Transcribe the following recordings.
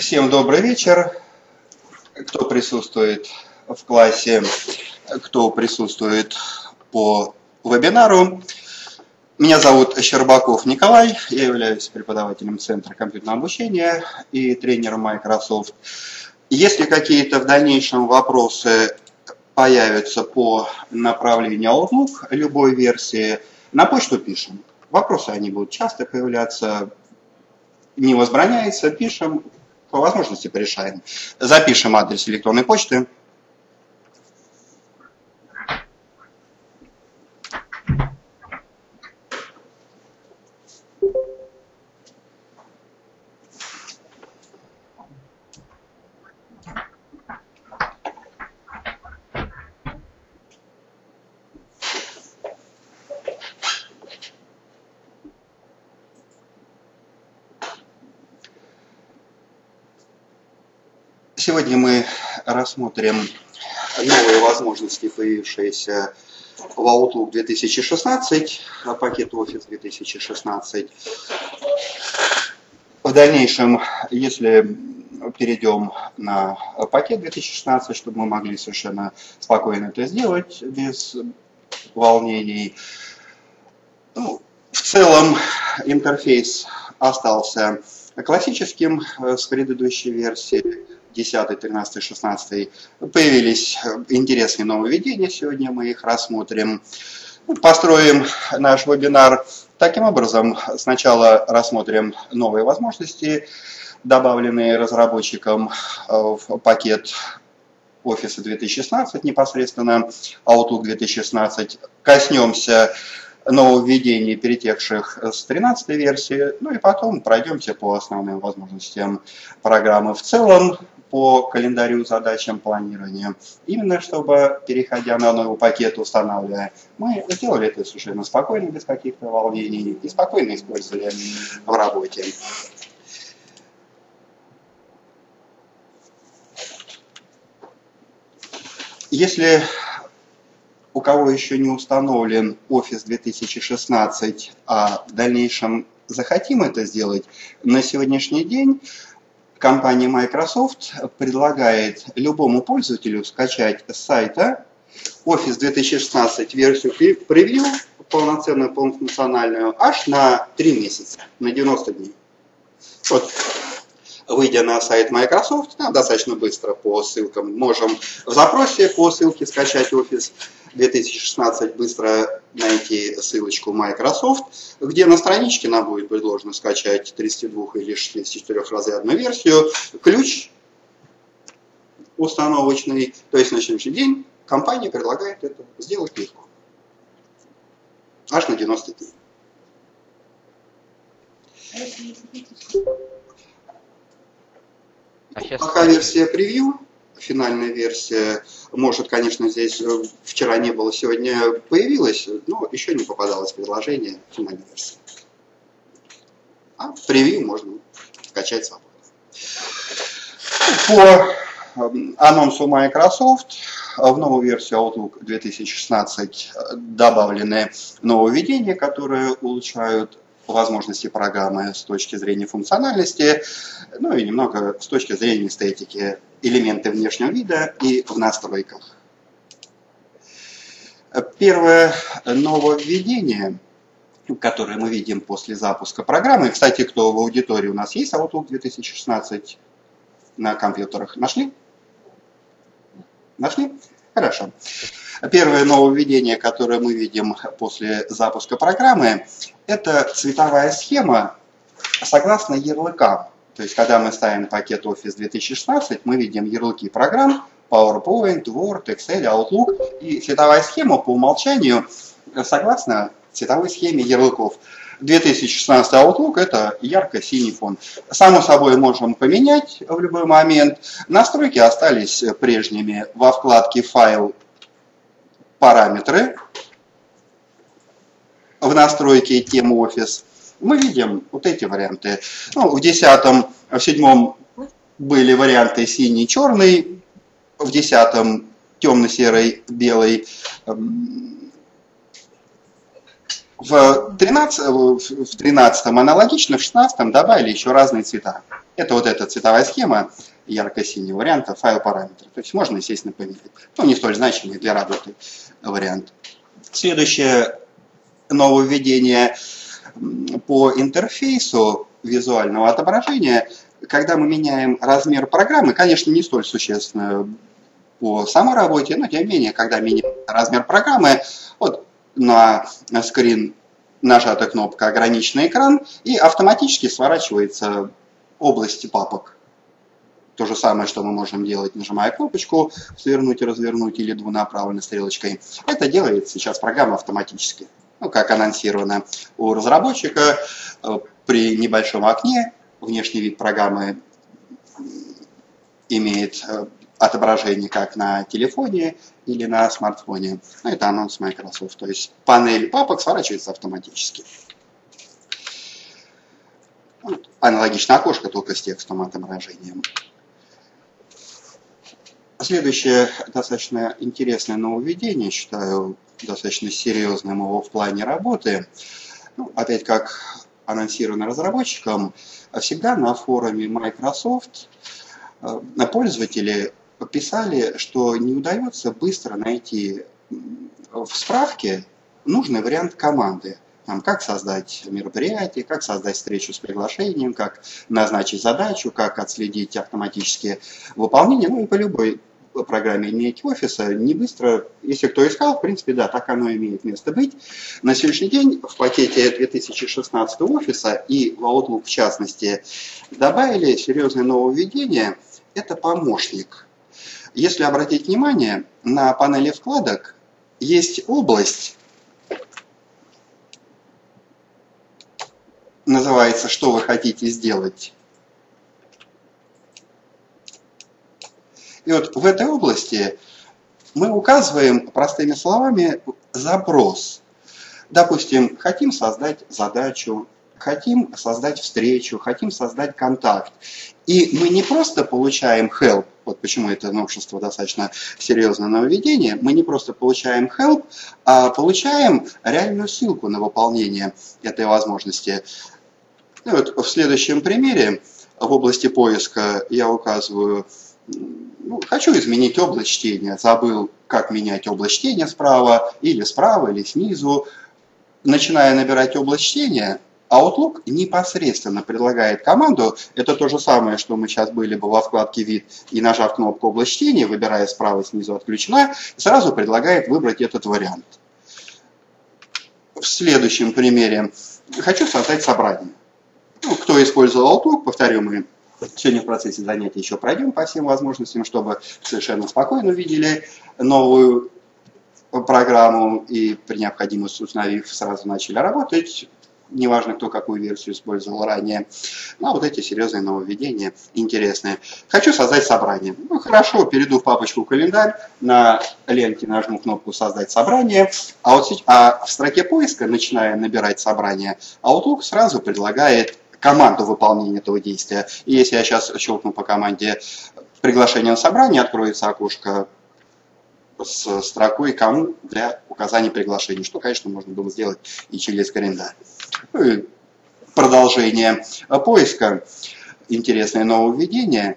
Всем добрый вечер. Кто присутствует в классе, кто присутствует по вебинару. Меня зовут Щербаков Николай, я являюсь преподавателем Центра компьютерного обучения и тренером Microsoft. Если какие-то в дальнейшем вопросы появятся по направлению Outlook любой версии, на почту пишем. Вопросы они будут часто появляться, не возбраняется, пишем, по возможности порешаем. Запишем адрес электронной почты. Сегодня мы рассмотрим новые возможности, появившиеся в Outlook 2016, пакет Office 2016. В дальнейшем, если перейдем на пакет 2016, чтобы мы могли совершенно спокойно это сделать, без волнений. Ну, в целом интерфейс остался классическим с предыдущей версии. 10, 13, 16 появились интересные нововведения, сегодня мы их рассмотрим. Построим наш вебинар таким образом. Сначала рассмотрим новые возможности, добавленные разработчикам в пакет Office 2016 непосредственно, Outlook 2016. Коснемся нововведений, перетекших с 13 версии, ну и потом пройдемся по основным возможностям программы в целом, по календарю задачам планирования. Именно чтобы, переходя на новый пакет, устанавливая, мы сделали это совершенно спокойно, без каких-то волнений, и спокойно использовали в работе. Если у кого еще не установлен Office 2016, а в дальнейшем захотим это сделать, на сегодняшний день компания Microsoft предлагает любому пользователю скачать с сайта Office 2016 версию превью, полноценную, полнофункциональную, аж на 3 месяца, на 90 дней. Вот, выйдя на сайт Microsoft, да, достаточно быстро по ссылкам, можем в запросе по ссылке скачать Office 2016, быстро найти ссылочку Microsoft, где на страничке нам будет предложено скачать 32 или 64 разрядную версию, ключ установочный, то есть на сегодняшний день компания предлагает это сделать легко. Аж на 90 дней. А Пока версия превью, финальная версия. Может, конечно, здесь э, вчера не было, сегодня появилась, но еще не попадалось предложение финальной версии. А превью можно скачать свободно. По эм, анонсу Microsoft в новую версию Outlook 2016 добавлены нововведения, которые улучшают возможности программы с точки зрения функциональности, ну и немного с точки зрения эстетики, элементы внешнего вида и в настройках. Первое нововведение, которое мы видим после запуска программы, кстати, кто в аудитории у нас есть Outlook 2016 на компьютерах, нашли? Нашли? Хорошо. Первое нововведение, которое мы видим после запуска программы, это цветовая схема согласно ярлыкам. То есть, когда мы ставим пакет Office 2016, мы видим ярлыки программ PowerPoint, Word, Excel, Outlook. И цветовая схема по умолчанию согласно цветовой схеме ярлыков. 2016 Outlook это ярко-синий фон. Само собой можем поменять в любой момент. Настройки остались прежними во вкладке «Файл параметры в настройке темы офис, мы видим вот эти варианты. Ну, в десятом, в седьмом были варианты синий, черный, в десятом темно-серый, белый. Эм, В 13, в 13 аналогично, в 16 добавили еще разные цвета. Это вот эта цветовая схема ярко-синего варианта, файл параметров. То есть можно, естественно, померить. Но не столь значимый для работы вариант. Следующее нововведение по интерфейсу визуального отображения, когда мы меняем размер программы, конечно, не столь существенно по самой работе, но тем не менее, когда меняем размер программы, вот на скрин нажата кнопка «Ограниченный экран» и автоматически сворачивается области папок. То же самое, что мы можем делать, нажимая кнопочку «Свернуть и развернуть» или двунаправленной стрелочкой. Это делает сейчас программа автоматически. Ну, как анонсировано у разработчика, э, при небольшом окне внешний вид программы имеет э, отображение как на телефоне или на смартфоне. Ну, это анонс Microsoft. То есть панель папок сворачивается автоматически. Аналогично окошко, только с текстовым отображением. Следующее достаточно интересное нововведение, считаю достаточно серьезным его в плане работы. Ну, опять как анонсировано разработчиком, всегда на форуме Microsoft э, пользователи писали, что не удается быстро найти в справке нужный вариант команды. Там, как создать мероприятие, как создать встречу с приглашением, как назначить задачу, как отследить автоматические выполнения, ну и по любой программе иметь офиса, не быстро, если кто искал, в принципе, да, так оно имеет место быть. На сегодняшний день в пакете 2016 офиса и в Outlook в частности добавили серьезное нововведение, это помощник. Если обратить внимание, на панели вкладок есть область, называется «Что вы хотите сделать?». И вот в этой области мы указываем простыми словами запрос. Допустим, хотим создать задачу, хотим создать встречу, хотим создать контакт. И мы не просто получаем help, вот почему это новшество достаточно серьезное нововведение, мы не просто получаем help, а получаем реальную ссылку на выполнение этой возможности. И вот в следующем примере в области поиска я указываю ну, хочу изменить область чтения, забыл, как менять область чтения справа, или справа, или снизу. Начиная набирать область чтения, Outlook непосредственно предлагает команду, это то же самое, что мы сейчас были бы во вкладке «Вид» и нажав кнопку «Область чтения», выбирая справа, снизу «Отключена», сразу предлагает выбрать этот вариант. В следующем примере хочу создать собрание. Ну, кто использовал Outlook, повторю, мы Сегодня в процессе занятия еще пройдем по всем возможностям, чтобы совершенно спокойно увидели новую программу и при необходимости установив сразу начали работать. Неважно, кто какую версию использовал ранее. Но ну, а вот эти серьезные нововведения интересные. Хочу создать собрание. Ну, хорошо, перейду в папочку календарь, на ленте нажму кнопку «Создать собрание», а, вот, а в строке поиска, начиная набирать собрание, Outlook сразу предлагает команду выполнения этого действия. И если я сейчас щелкну по команде приглашение на собрание, откроется окошко с строкой «Кому» для указания приглашений, что, конечно, можно было сделать и через календарь. Ну продолжение поиска. Интересное нововведение.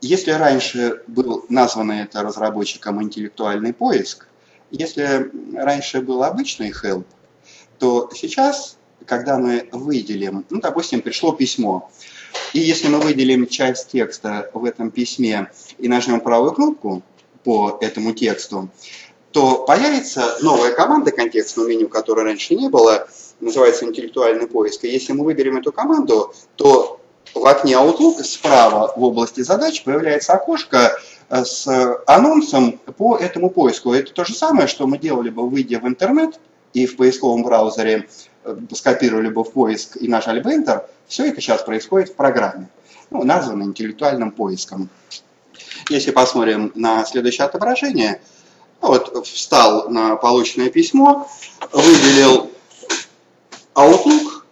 Если раньше был назван это разработчиком интеллектуальный поиск, если раньше был обычный help, то сейчас когда мы выделим, ну, допустим, пришло письмо, и если мы выделим часть текста в этом письме и нажмем правую кнопку по этому тексту, то появится новая команда контекстного меню, которой раньше не было, называется интеллектуальный поиск. И если мы выберем эту команду, то в окне Outlook справа в области задач появляется окошко с анонсом по этому поиску. Это то же самое, что мы делали бы, выйдя в интернет и в поисковом браузере Э, скопировали бы в поиск и нажали бы Enter, все это сейчас происходит в программе, ну, названо интеллектуальным поиском. Если посмотрим на следующее отображение, вот встал на полученное письмо, выделил Outlook,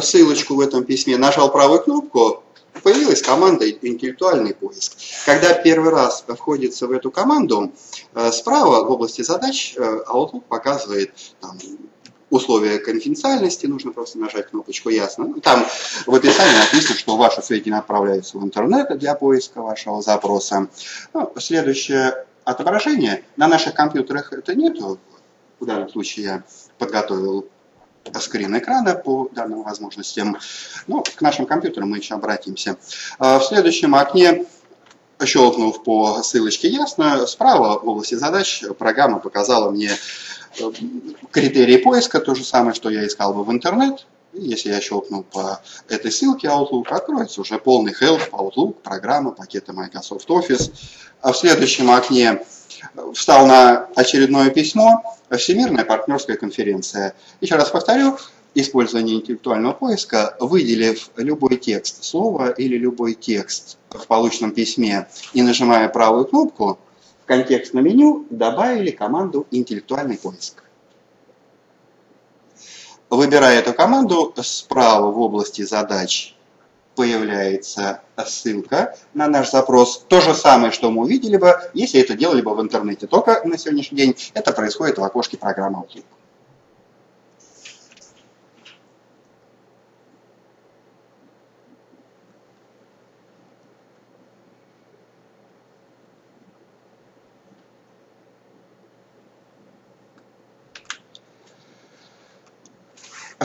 ссылочку в этом письме, нажал правую кнопку, появилась команда интеллектуальный поиск. Когда первый раз входится в эту команду, э, справа в области задач э, Outlook показывает там, условия конфиденциальности, нужно просто нажать кнопочку «Ясно». Ну, там в описании написано, что ваши сведения отправляются в интернет для поиска вашего запроса. Ну, следующее отображение. На наших компьютерах это нету. В данном случае я подготовил скрин экрана по данным возможностям. Ну, к нашим компьютерам мы еще обратимся. А, в следующем окне щелкнув по ссылочке «Ясно», справа в области задач программа показала мне критерии поиска, то же самое, что я искал бы в интернет. Если я щелкну по этой ссылке Outlook, откроется уже полный help Outlook, программа, пакеты Microsoft Office. А в следующем окне встал на очередное письмо Всемирная партнерская конференция. Еще раз повторю, использование интеллектуального поиска, выделив любой текст слова или любой текст в полученном письме и нажимая правую кнопку, контекстном меню добавили команду «Интеллектуальный поиск». Выбирая эту команду, справа в области задач появляется ссылка на наш запрос. То же самое, что мы увидели бы, если это делали бы в интернете. Только на сегодняшний день это происходит в окошке программы Outlook.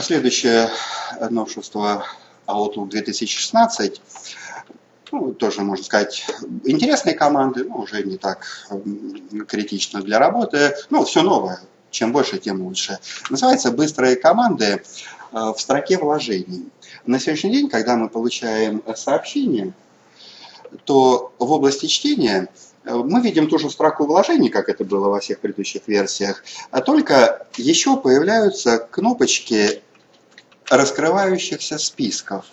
Следующее новшество Outlook 2016, ну, тоже, можно сказать, интересные команды, но уже не так критично для работы. Ну, все новое. Чем больше, тем лучше. Называется «Быстрые команды э, в строке вложений». На сегодняшний день, когда мы получаем сообщение, то в области чтения э, мы видим ту же строку вложений, как это было во всех предыдущих версиях, а только еще появляются кнопочки раскрывающихся списков,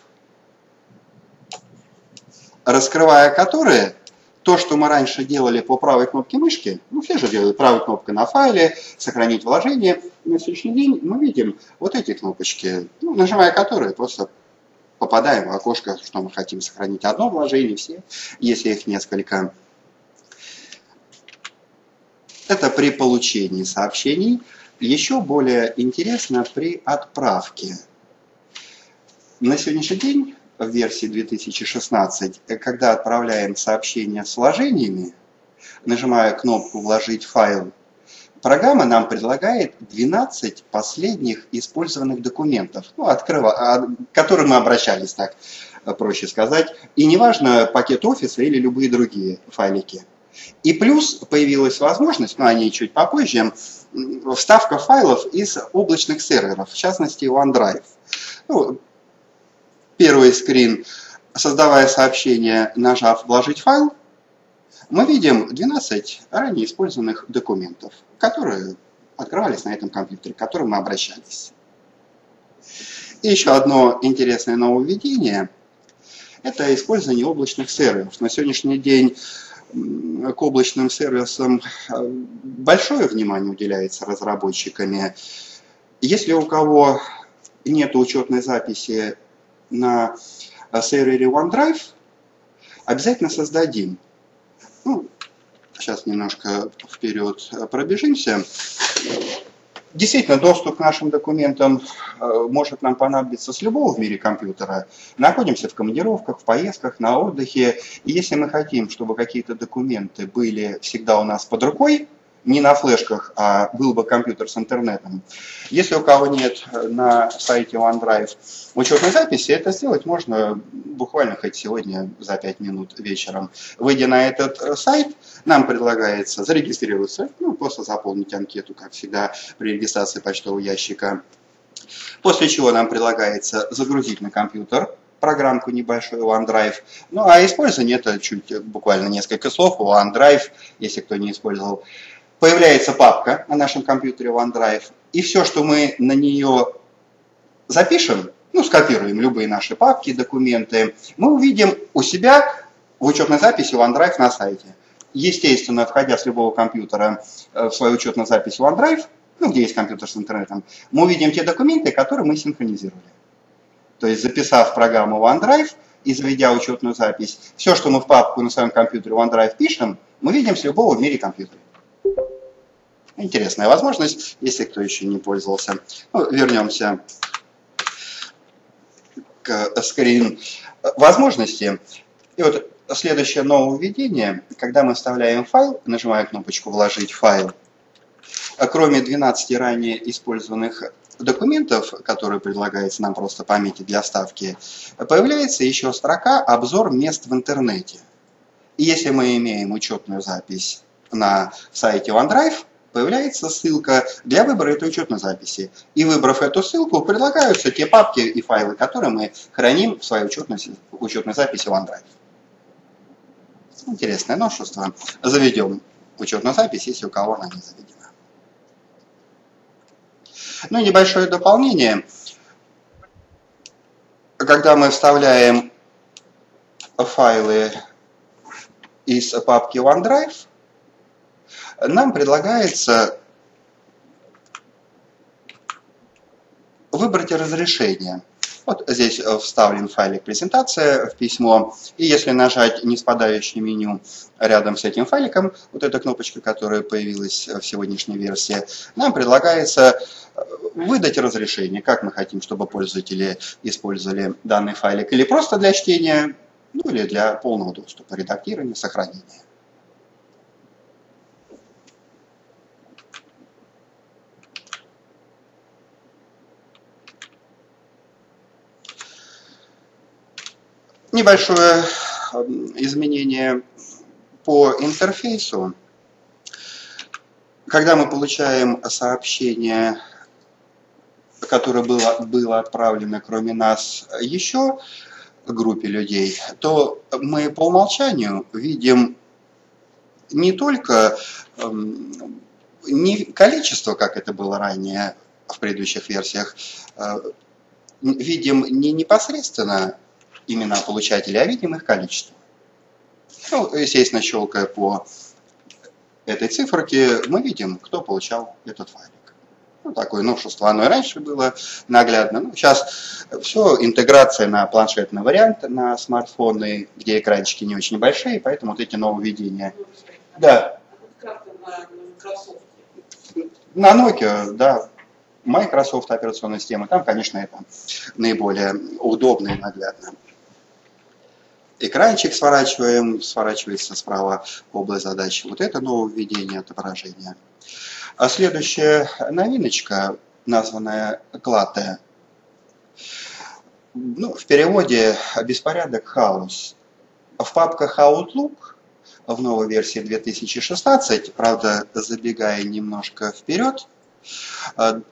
раскрывая которые то, что мы раньше делали по правой кнопке мышки, ну все же делают правой кнопкой на файле, сохранить вложение, на сегодняшний день мы видим вот эти кнопочки, ну, нажимая которые просто попадаем в окошко, что мы хотим сохранить одно вложение, все, если их несколько. Это при получении сообщений. Еще более интересно при отправке на сегодняшний день в версии 2016, когда отправляем сообщение с вложениями, нажимая кнопку «Вложить файл», программа нам предлагает 12 последних использованных документов, ну, открыва, а, к которым мы обращались, так проще сказать. И неважно, пакет офиса или любые другие файлики. И плюс появилась возможность, но ну, о ней чуть попозже, вставка файлов из облачных серверов, в частности OneDrive. Ну, первый скрин, создавая сообщение, нажав «Вложить файл», мы видим 12 ранее использованных документов, которые открывались на этом компьютере, к которым мы обращались. И еще одно интересное нововведение – это использование облачных серверов. На сегодняшний день к облачным сервисам э, большое внимание уделяется разработчиками. Если у кого нет учетной записи на э, сервере OneDrive, обязательно создадим. Ну, сейчас немножко вперед э, пробежимся. Действительно, доступ к нашим документам э, может нам понадобиться с любого в мире компьютера. Находимся в командировках, в поездках, на отдыхе. И если мы хотим, чтобы какие-то документы были всегда у нас под рукой, не на флешках, а был бы компьютер с интернетом. Если у кого нет э, на сайте OneDrive учетной записи, это сделать можно буквально хоть сегодня за 5 минут вечером. Выйдя на этот э, сайт, нам предлагается зарегистрироваться, ну, просто заполнить анкету, как всегда, при регистрации почтового ящика. После чего нам предлагается загрузить на компьютер программку небольшую OneDrive. Ну, а использование это чуть буквально несколько слов. OneDrive, если кто не использовал, появляется папка на нашем компьютере OneDrive, и все, что мы на нее запишем, ну, скопируем любые наши папки, документы, мы увидим у себя в учетной записи OneDrive на сайте. Естественно, входя с любого компьютера э, в свою учетную запись OneDrive, ну, где есть компьютер с интернетом, мы увидим те документы, которые мы синхронизировали. То есть, записав программу OneDrive и заведя учетную запись, все, что мы в папку на своем компьютере OneDrive пишем, мы видим с любого в мире компьютера. Интересная возможность, если кто еще не пользовался. Ну, вернемся к скрин возможности. И вот следующее нововведение, когда мы вставляем файл, нажимаем кнопочку «Вложить файл», а кроме 12 ранее использованных документов, которые предлагается нам просто пометить для ставки, появляется еще строка «Обзор мест в интернете». И если мы имеем учетную запись на сайте OneDrive, появляется ссылка для выбора этой учетной записи. И выбрав эту ссылку, предлагаются те папки и файлы, которые мы храним в своей учетной, учетной записи OneDrive. Интересное новшество. Заведем учетную запись, если у кого она не заведена. Ну и небольшое дополнение. Когда мы вставляем файлы из папки OneDrive, нам предлагается выбрать разрешение. Вот здесь вставлен файлик презентация в письмо. И если нажать неспадающее меню рядом с этим файликом, вот эта кнопочка, которая появилась в сегодняшней версии, нам предлагается выдать разрешение, как мы хотим, чтобы пользователи использовали данный файлик, или просто для чтения, ну или для полного доступа, редактирования, сохранения. Небольшое изменение по интерфейсу. Когда мы получаем сообщение, которое было, было отправлено, кроме нас, еще группе людей, то мы по умолчанию видим не только не количество, как это было ранее в предыдущих версиях, э, видим не непосредственно имена получателей, а видим их количество. Ну, естественно, щелкая по этой циферке, мы видим, кто получал этот файлик. Ну, такое новшество, оно и раньше было наглядно. Ну, сейчас все, интеграция на планшетный вариант, на смартфоны, где экранчики не очень большие, поэтому вот эти нововведения. Да. На Nokia, да, Microsoft операционная система, там, конечно, это наиболее удобно и наглядно экранчик сворачиваем, сворачивается справа область задачи. Вот это нововведение отображения. А следующая новиночка, названная клатте, ну, в переводе беспорядок, хаос. В папках Outlook в новой версии 2016, правда, забегая немножко вперед,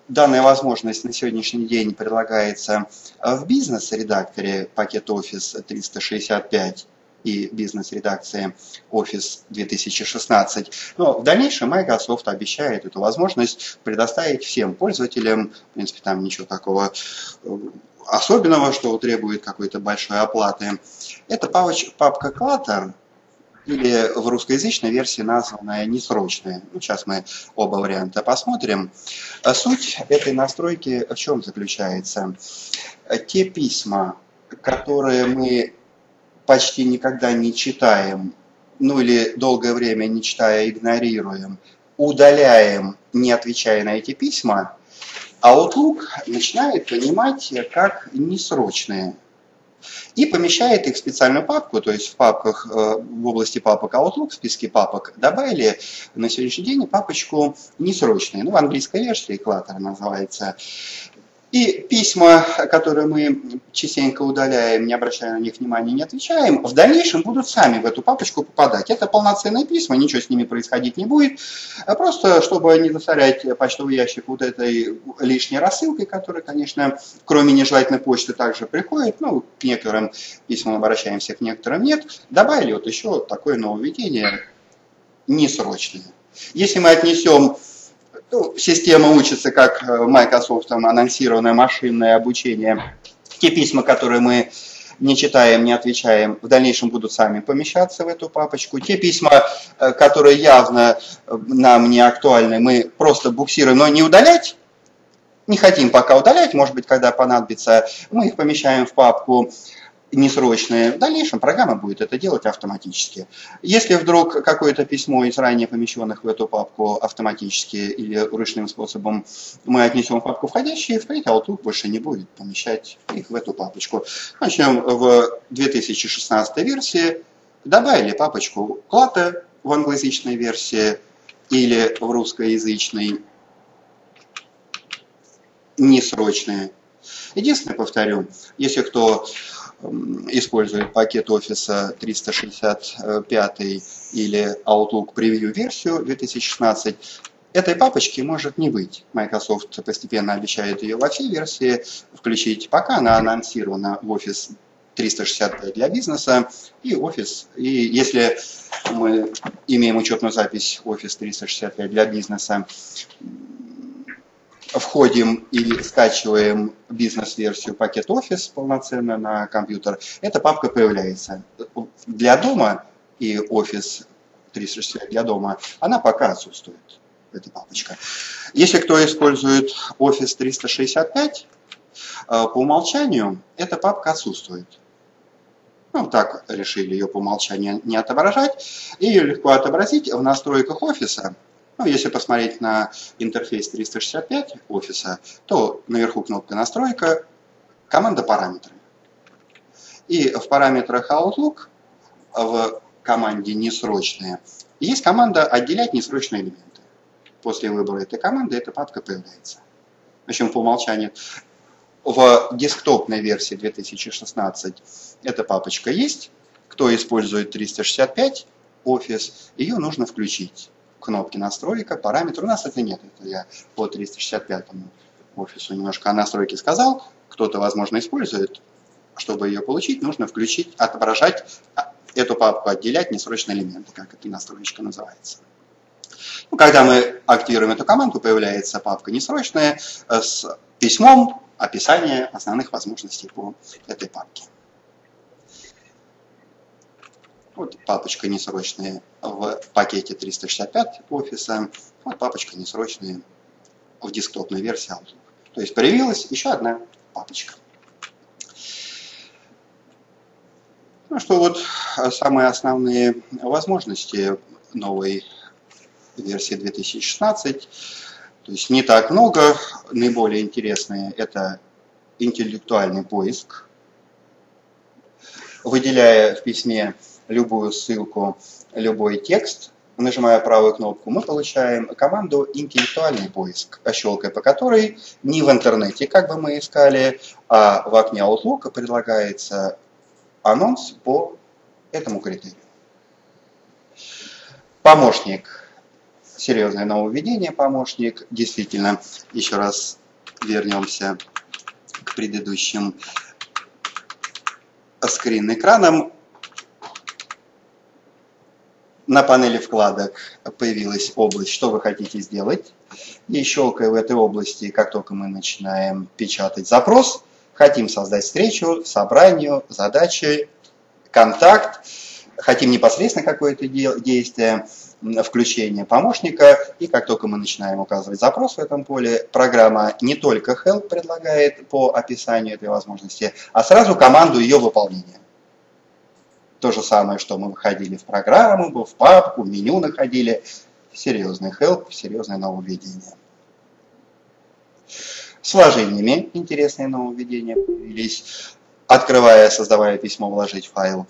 данная возможность на сегодняшний день предлагается в бизнес-редакторе пакет Office 365 и бизнес-редакции Office 2016. Но в дальнейшем Microsoft обещает эту возможность предоставить всем пользователям. В принципе, там ничего такого э, особенного, что требует какой-то большой оплаты. Это папка Clutter, или в русскоязычной версии названная несрочная. Ну, сейчас мы оба варианта посмотрим. А суть этой настройки в чем заключается? Те письма, которые мы почти никогда не читаем, ну или долгое время не читая игнорируем, удаляем, не отвечая на эти письма, Outlook начинает понимать как несрочные и помещает их в специальную папку, то есть в папках, э, в области папок Outlook, в списке папок добавили на сегодняшний день папочку несрочные, ну в английской версии Clutter называется, и письма, которые мы частенько удаляем, не обращая на них внимания, не отвечаем, в дальнейшем будут сами в эту папочку попадать. Это полноценные письма, ничего с ними происходить не будет. А просто, чтобы не засорять почтовый ящик вот этой лишней рассылкой, которая, конечно, кроме нежелательной почты также приходит, ну, к некоторым письмам обращаемся, к некоторым нет, добавили вот еще такое нововведение несрочное. Если мы отнесем ну, система учится, как э, Microsoft анонсированное машинное обучение. Те письма, которые мы не читаем, не отвечаем, в дальнейшем будут сами помещаться в эту папочку. Те письма, э, которые явно э, нам не актуальны, мы просто буксируем, но не удалять, не хотим пока удалять, может быть, когда понадобится, мы их помещаем в папку несрочные, в дальнейшем программа будет это делать автоматически. Если вдруг какое-то письмо из ранее помещенных в эту папку автоматически или ручным способом мы отнесем в папку входящие, впредь Outlook больше не будет помещать их в эту папочку. Начнем в 2016 версии. Добавили папочку Клата в англоязычной версии или в русскоязычной несрочные. Единственное, повторю, если кто использует пакет офиса 365 или Outlook Preview версию 2016, этой папочки может не быть. Microsoft постепенно обещает ее во всей версии включить, пока она анонсирована в Office 365 для бизнеса и Office. И если мы имеем учетную запись Office 365 для бизнеса, входим и скачиваем бизнес-версию пакет Office полноценно на компьютер, эта папка появляется. Для дома и Office 365 для дома, она пока отсутствует, эта папочка. Если кто использует Office 365, э, по умолчанию эта папка отсутствует. Ну, так решили ее по умолчанию не отображать. Ее легко отобразить в настройках офиса ну, если посмотреть на интерфейс 365 офиса, то наверху кнопка «Настройка», команда «Параметры». И в параметрах Outlook в команде «Несрочные» есть команда «Отделять несрочные элементы». После выбора этой команды эта папка появляется. Общем, по умолчанию в десктопной версии 2016 эта папочка есть. Кто использует 365 офис, ее нужно включить кнопки настройка, параметры. У нас это нет. Это я по 365 офису немножко о настройке сказал. Кто-то, возможно, использует. Чтобы ее получить, нужно включить, отображать эту папку, отделять несрочные элементы, как эта настройка называется. Ну, когда мы активируем эту команду, появляется папка несрочная с письмом описания основных возможностей по этой папке. Вот папочка несрочная в пакете 365 офиса. Вот папочка несрочная в десктопной версии Outlook. То есть появилась еще одна папочка. Ну что вот самые основные возможности новой версии 2016. То есть не так много. Наиболее интересные это интеллектуальный поиск. Выделяя в письме любую ссылку, любой текст, нажимая правую кнопку, мы получаем команду «Интеллектуальный поиск», щелкая по которой не в интернете, как бы мы искали, а в окне Outlook предлагается анонс по этому критерию. Помощник. Серьезное нововведение, помощник. Действительно, еще раз вернемся к предыдущим скрин-экранам на панели вкладок появилась область «Что вы хотите сделать?». И щелкая в этой области, как только мы начинаем печатать запрос, хотим создать встречу, собранию, задачи, контакт, хотим непосредственно какое-то действие, включение помощника, и как только мы начинаем указывать запрос в этом поле, программа не только help предлагает по описанию этой возможности, а сразу команду ее выполнения. То же самое, что мы выходили в программу, в папку, меню находили. Серьезный help, серьезное нововведение. С вложениями интересные нововведения появились. Открывая, создавая письмо, вложить файл,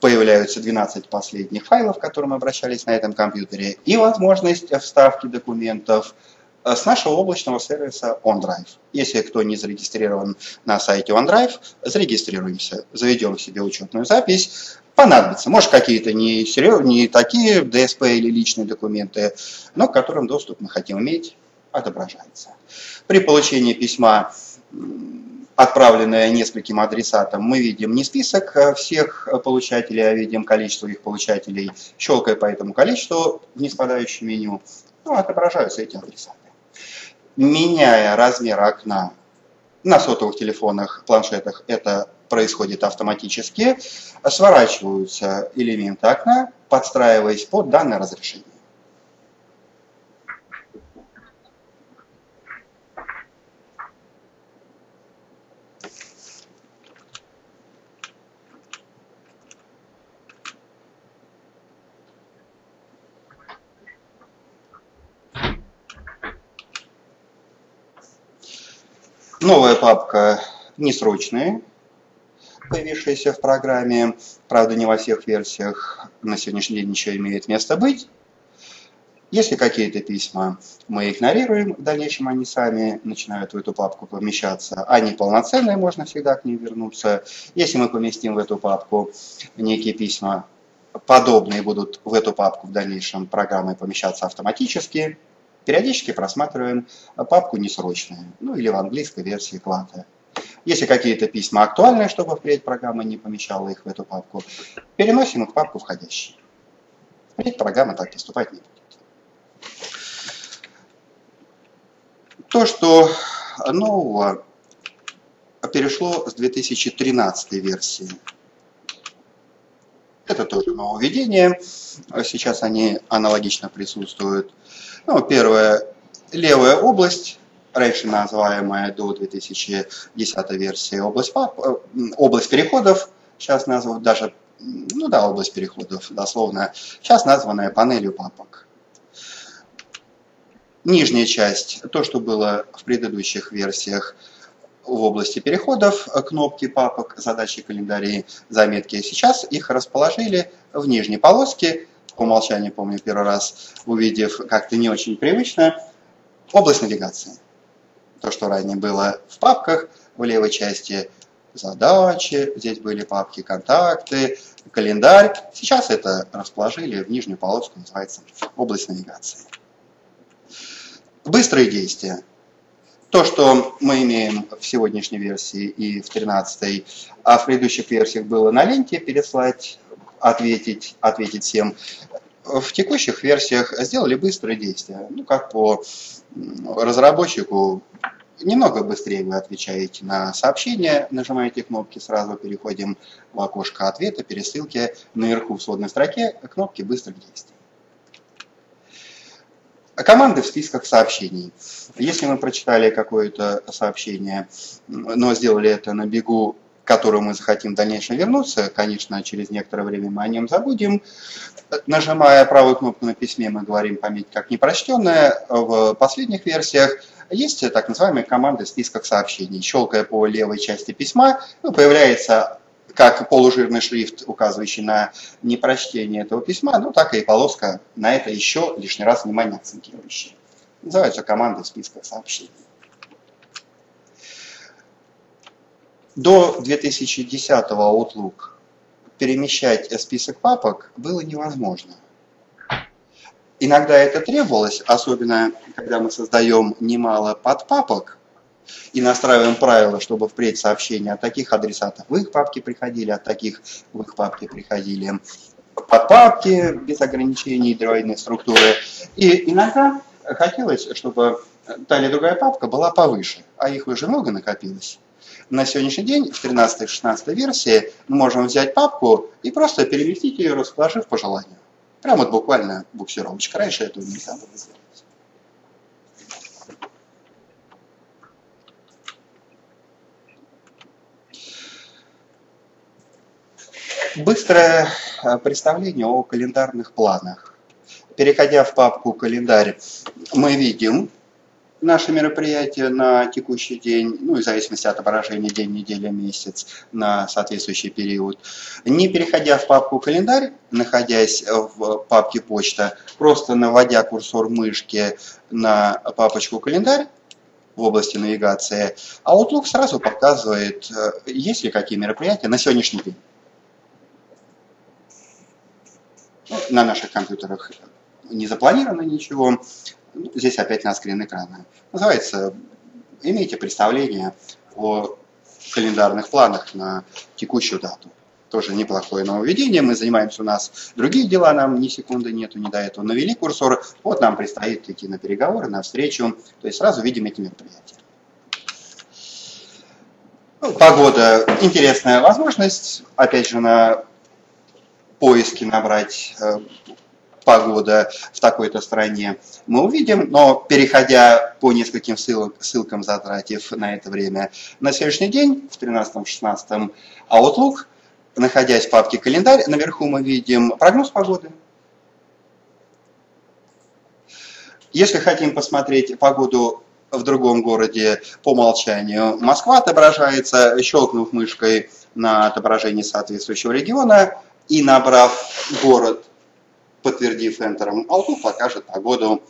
появляются 12 последних файлов, к которым обращались на этом компьютере, и возможность вставки документов с нашего облачного сервиса OneDrive. Если кто не зарегистрирован на сайте OneDrive, зарегистрируемся, заведем себе учетную запись, понадобится. Может, какие-то не, не такие DSP или личные документы, но к которым доступ мы хотим иметь, отображается. При получении письма, отправленное нескольким адресатам, мы видим не список э, всех получателей, а видим количество их получателей. Щелкая по этому количеству в ниспадающем меню, ну, отображаются эти адресаты меняя размер окна на сотовых телефонах, планшетах это происходит автоматически, сворачиваются элементы окна, подстраиваясь под данное разрешение. Новая папка «Несрочные», появившаяся в программе, правда не во всех версиях, на сегодняшний день еще имеет место быть. Если какие-то письма мы игнорируем, в дальнейшем они сами начинают в эту папку помещаться. Они полноценные, можно всегда к ним вернуться. Если мы поместим в эту папку некие письма, подобные будут в эту папку в дальнейшем программой помещаться автоматически. Периодически просматриваем папку несрочная, ну или в английской версии клата. Если какие-то письма актуальные, чтобы впредь программа не помещала их в эту папку, переносим их в папку входящие. Впредь программа так поступать не будет. То, что нового перешло с 2013 версии. Это тоже нововведение. Сейчас они аналогично присутствуют. Ну, первое, левая область, раньше называемая до 2010 версии область, пап, э, область переходов, сейчас назовут даже, ну да, область переходов, дословно, сейчас названная панелью папок. Нижняя часть, то, что было в предыдущих версиях в области переходов, кнопки папок, задачи, календари, заметки. Сейчас их расположили в нижней полоске. По умолчанию, помню, первый раз увидев как-то не очень привычно, область навигации. То, что ранее было в папках, в левой части задачи, здесь были папки контакты, календарь. Сейчас это расположили в нижнюю полоску, называется область навигации. Быстрые действия. То, что мы имеем в сегодняшней версии и в 13 а в предыдущих версиях было на ленте переслать, ответить, ответить всем. В текущих версиях сделали быстрые действия. Ну, как по разработчику, немного быстрее вы отвечаете на сообщения, нажимаете кнопки, сразу переходим в окошко ответа, пересылки. Наверху в сводной строке кнопки быстрых действий. Команды в списках сообщений. Если мы прочитали какое-то сообщение, но сделали это на бегу, к которому мы захотим в дальнейшем вернуться, конечно, через некоторое время мы о нем забудем. Нажимая правую кнопку на письме, мы говорим «пометь как непрочтенное». В последних версиях есть так называемые команды в списках сообщений. Щелкая по левой части письма, появляется как полужирный шрифт, указывающий на непрочтение этого письма, ну так и полоска на это еще лишний раз внимание акцентирующая. Называется команда в списках сообщений. До 2010 Outlook перемещать список папок было невозможно. Иногда это требовалось, особенно когда мы создаем немало подпапок, и настраиваем правила, чтобы впредь сообщения от таких адресатов в их папке приходили, от таких в их папке приходили под папки без ограничений двойной структуры. И иногда хотелось, чтобы та или другая папка была повыше, а их уже много накопилось. На сегодняшний день в 13-16 версии мы можем взять папку и просто переместить ее, расположив по желанию. Прямо вот буквально буксировочка. Раньше этого нельзя было сделать. Быстрое э, представление о календарных планах. Переходя в папку «Календарь», мы видим наши мероприятия на текущий день, ну в зависимости от отображения день, неделя, месяц на соответствующий период. Не переходя в папку «Календарь», находясь в папке «Почта», просто наводя курсор мышки на папочку «Календарь», в области навигации, Outlook сразу показывает, э, есть ли какие мероприятия на сегодняшний день. на наших компьютерах не запланировано ничего. Здесь опять на скрин экрана. Называется «Имейте представление о календарных планах на текущую дату». Тоже неплохое нововведение. Мы занимаемся у нас другие дела, нам ни секунды нету, не до этого. Навели курсор, вот нам предстоит идти на переговоры, на встречу. То есть сразу видим эти мероприятия. Ну, погода – интересная возможность. Опять же, на поиски набрать э, погода в такой-то стране, мы увидим, но переходя по нескольким ссылок, ссылкам, затратив на это время, на сегодняшний день, в 13-16 Outlook, находясь в папке «Календарь», наверху мы видим прогноз погоды. Если хотим посмотреть погоду в другом городе по умолчанию Москва отображается, щелкнув мышкой на отображение соответствующего региона и набрав город, подтвердив Enter, Outlook покажет погоду.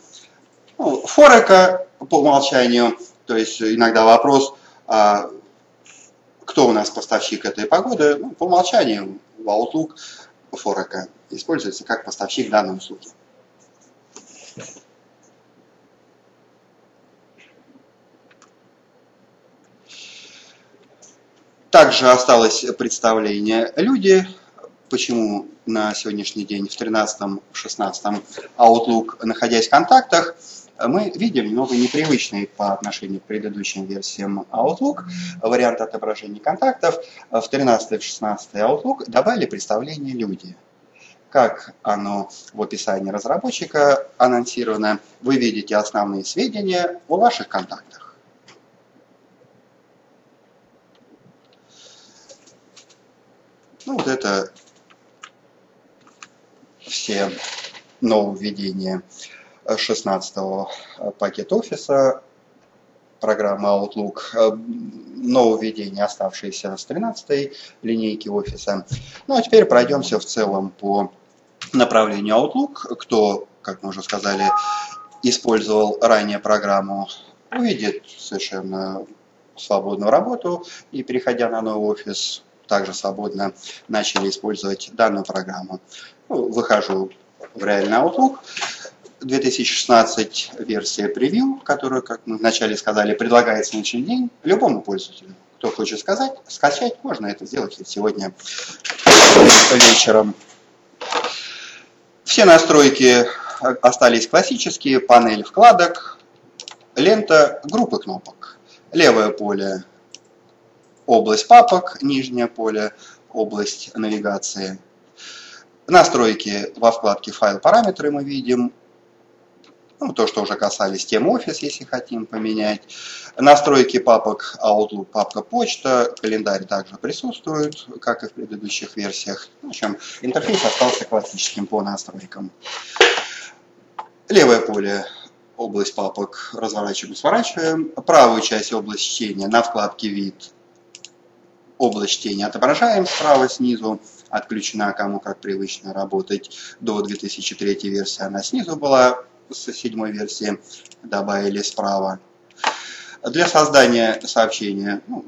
Ну, Форека по умолчанию, то есть иногда вопрос, а, кто у нас поставщик этой погоды, ну, по умолчанию в Outlook Форека используется как поставщик данной услуги. Также осталось представление. Люди, почему на сегодняшний день в 13-16 Outlook, находясь в контактах, мы видим немного непривычный по отношению к предыдущим версиям Outlook вариант отображения контактов. В 13-16 Outlook добавили представление люди. Как оно в описании разработчика анонсировано, вы видите основные сведения о ваших контактах. Ну, вот это все нововведения 16-го пакета офиса программы Outlook, нововведения, оставшиеся с 13-й линейки офиса. Ну а теперь пройдемся в целом по направлению Outlook. Кто, как мы уже сказали, использовал ранее программу, увидит совершенно свободную работу и, переходя на новый офис, также свободно начали использовать данную программу. Ну, выхожу в реальный Outlook. 2016 версия превью, которую, как мы вначале сказали, предлагает сегодняшний день любому пользователю. Кто хочет сказать, скачать, можно это сделать сегодня вечером. Все настройки остались классические, панель вкладок, лента, группы кнопок. Левое поле область папок, нижнее поле, область навигации. Настройки во вкладке «Файл параметры» мы видим. Ну, то, что уже касались темы офис, если хотим поменять. Настройки папок Outlook, папка почта, календарь также присутствует, как и в предыдущих версиях. В общем, интерфейс остался классическим по настройкам. Левое поле область папок разворачиваем, сворачиваем. Правую часть область чтения на вкладке «Вид» область чтения отображаем справа снизу, отключена кому как привычно работать до 2003 версии, она снизу была с седьмой версии, добавили справа. Для создания сообщения, ну,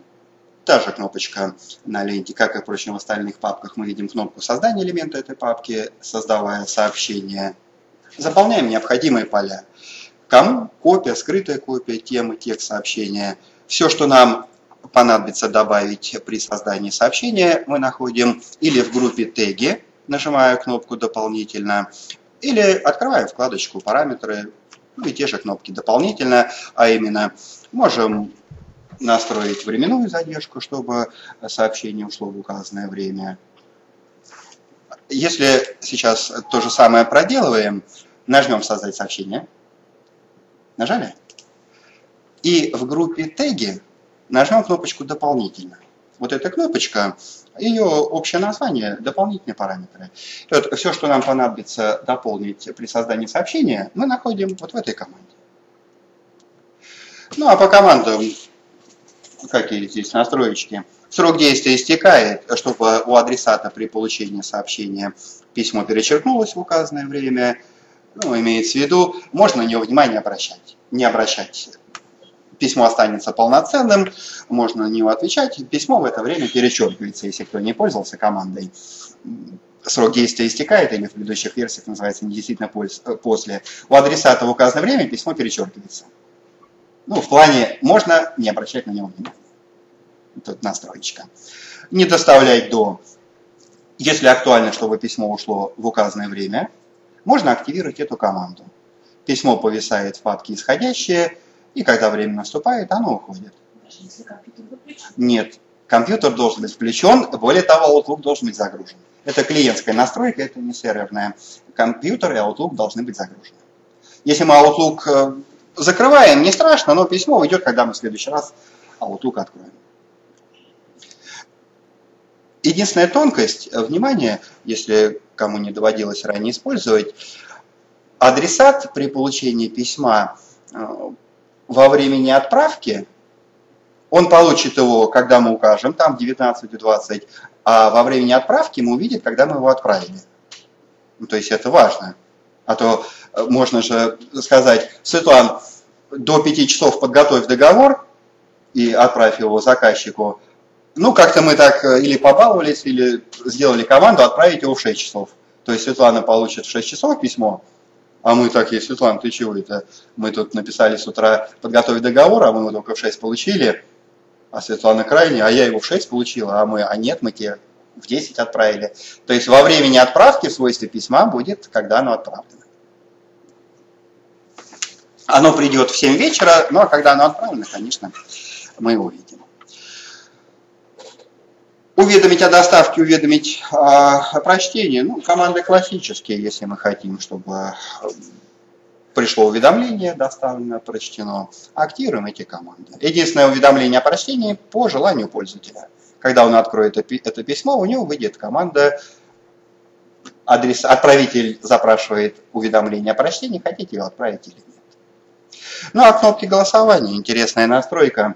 та же кнопочка на ленте, как и, впрочем, в остальных папках, мы видим кнопку создания элемента этой папки, создавая сообщение. Заполняем необходимые поля. Кому копия, скрытая копия темы, текст сообщения. Все, что нам понадобится добавить при создании сообщения, мы находим или в группе теги, нажимая кнопку «Дополнительно», или открываем вкладочку «Параметры», ну и те же кнопки «Дополнительно», а именно можем настроить временную задержку, чтобы сообщение ушло в указанное время. Если сейчас то же самое проделываем, нажмем «Создать сообщение», нажали, и в группе теги нажмем кнопочку «Дополнительно». Вот эта кнопочка, ее общее название – дополнительные параметры. И вот все, что нам понадобится дополнить при создании сообщения, мы находим вот в этой команде. Ну а по командам, какие здесь настроечки, срок действия истекает, чтобы у адресата при получении сообщения письмо перечеркнулось в указанное время, ну, имеется в виду, можно на него внимание обращать, не обращать письмо останется полноценным, можно на него отвечать. Письмо в это время перечеркивается, если кто не пользовался командой. Срок действия истекает, или в предыдущих версиях называется не действительно э, после. У адресата в указанное время письмо перечеркивается. Ну, в плане можно не обращать на него внимания. Тут настроечка. Не доставлять до. Если актуально, чтобы письмо ушло в указанное время, можно активировать эту команду. Письмо повисает в папке «Исходящее», и когда время наступает, оно уходит. Нет, компьютер должен быть включен, более того, Outlook должен быть загружен. Это клиентская настройка, это не серверная. Компьютер и Outlook должны быть загружены. Если мы Outlook э, закрываем, не страшно, но письмо уйдет, когда мы в следующий раз Outlook откроем. Единственная тонкость, э, внимание, если кому не доводилось ранее использовать, адресат при получении письма э, во времени отправки он получит его, когда мы укажем, там 19-20, а во времени отправки мы увидим, когда мы его отправили. Ну, то есть это важно. А то э, можно же сказать, Светлан, до 5 часов подготовь договор и отправь его заказчику. Ну, как-то мы так э, или побаловались, или сделали команду отправить его в 6 часов. То есть Светлана получит в 6 часов письмо, а мы такие, Светлана, ты чего это? Мы тут написали с утра подготовить договор, а мы его только в 6 получили а Светлана крайне, а я его в 6 получила, а мы, а нет, мы тебе в 10 отправили. То есть во времени отправки в свойстве письма будет, когда оно отправлено. Оно придет в 7 вечера, но когда оно отправлено, конечно, мы его видим. Уведомить о доставке, уведомить о прочтении. Ну, команды классические, если мы хотим, чтобы пришло уведомление, доставлено, прочтено. Активируем эти команды. Единственное уведомление о прочтении по желанию пользователя. Когда он откроет это письмо, у него выйдет команда адрес, отправитель запрашивает уведомление о прочтении, хотите его отправить или нет. Ну а кнопки голосования, интересная настройка,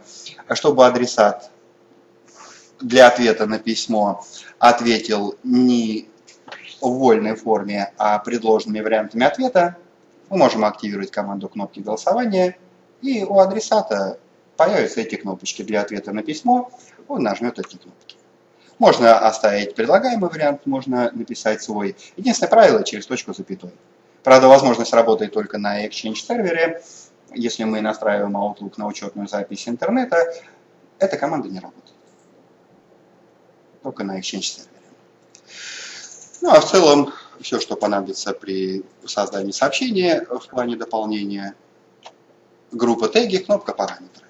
чтобы адресат для ответа на письмо ответил не в вольной форме, а предложенными вариантами ответа, мы можем активировать команду кнопки голосования, и у адресата появятся эти кнопочки для ответа на письмо, он нажмет эти кнопки. Можно оставить предлагаемый вариант, можно написать свой. Единственное правило через точку запятой. Правда, возможность работает только на Exchange сервере. Если мы настраиваем Outlook на учетную запись интернета, эта команда не работает. Только на Exchange сервере. Ну а в целом все, что понадобится при создании сообщения в плане дополнения. Группа теги, кнопка параметры.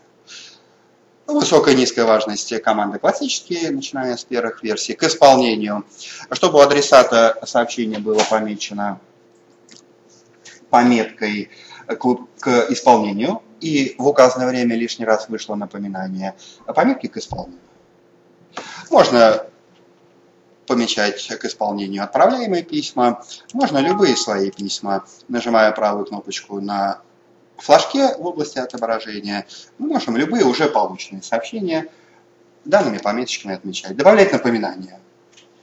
Высокая и низкая важность команды классические, начиная с первых версий, к исполнению. Чтобы у адресата сообщение было помечено пометкой к исполнению, и в указанное время лишний раз вышло напоминание пометки к исполнению. Можно помечать к исполнению отправляемые письма. Можно любые свои письма, нажимая правую кнопочку на флажке в области отображения. Мы можем любые уже полученные сообщения данными пометочками отмечать. Добавлять напоминания.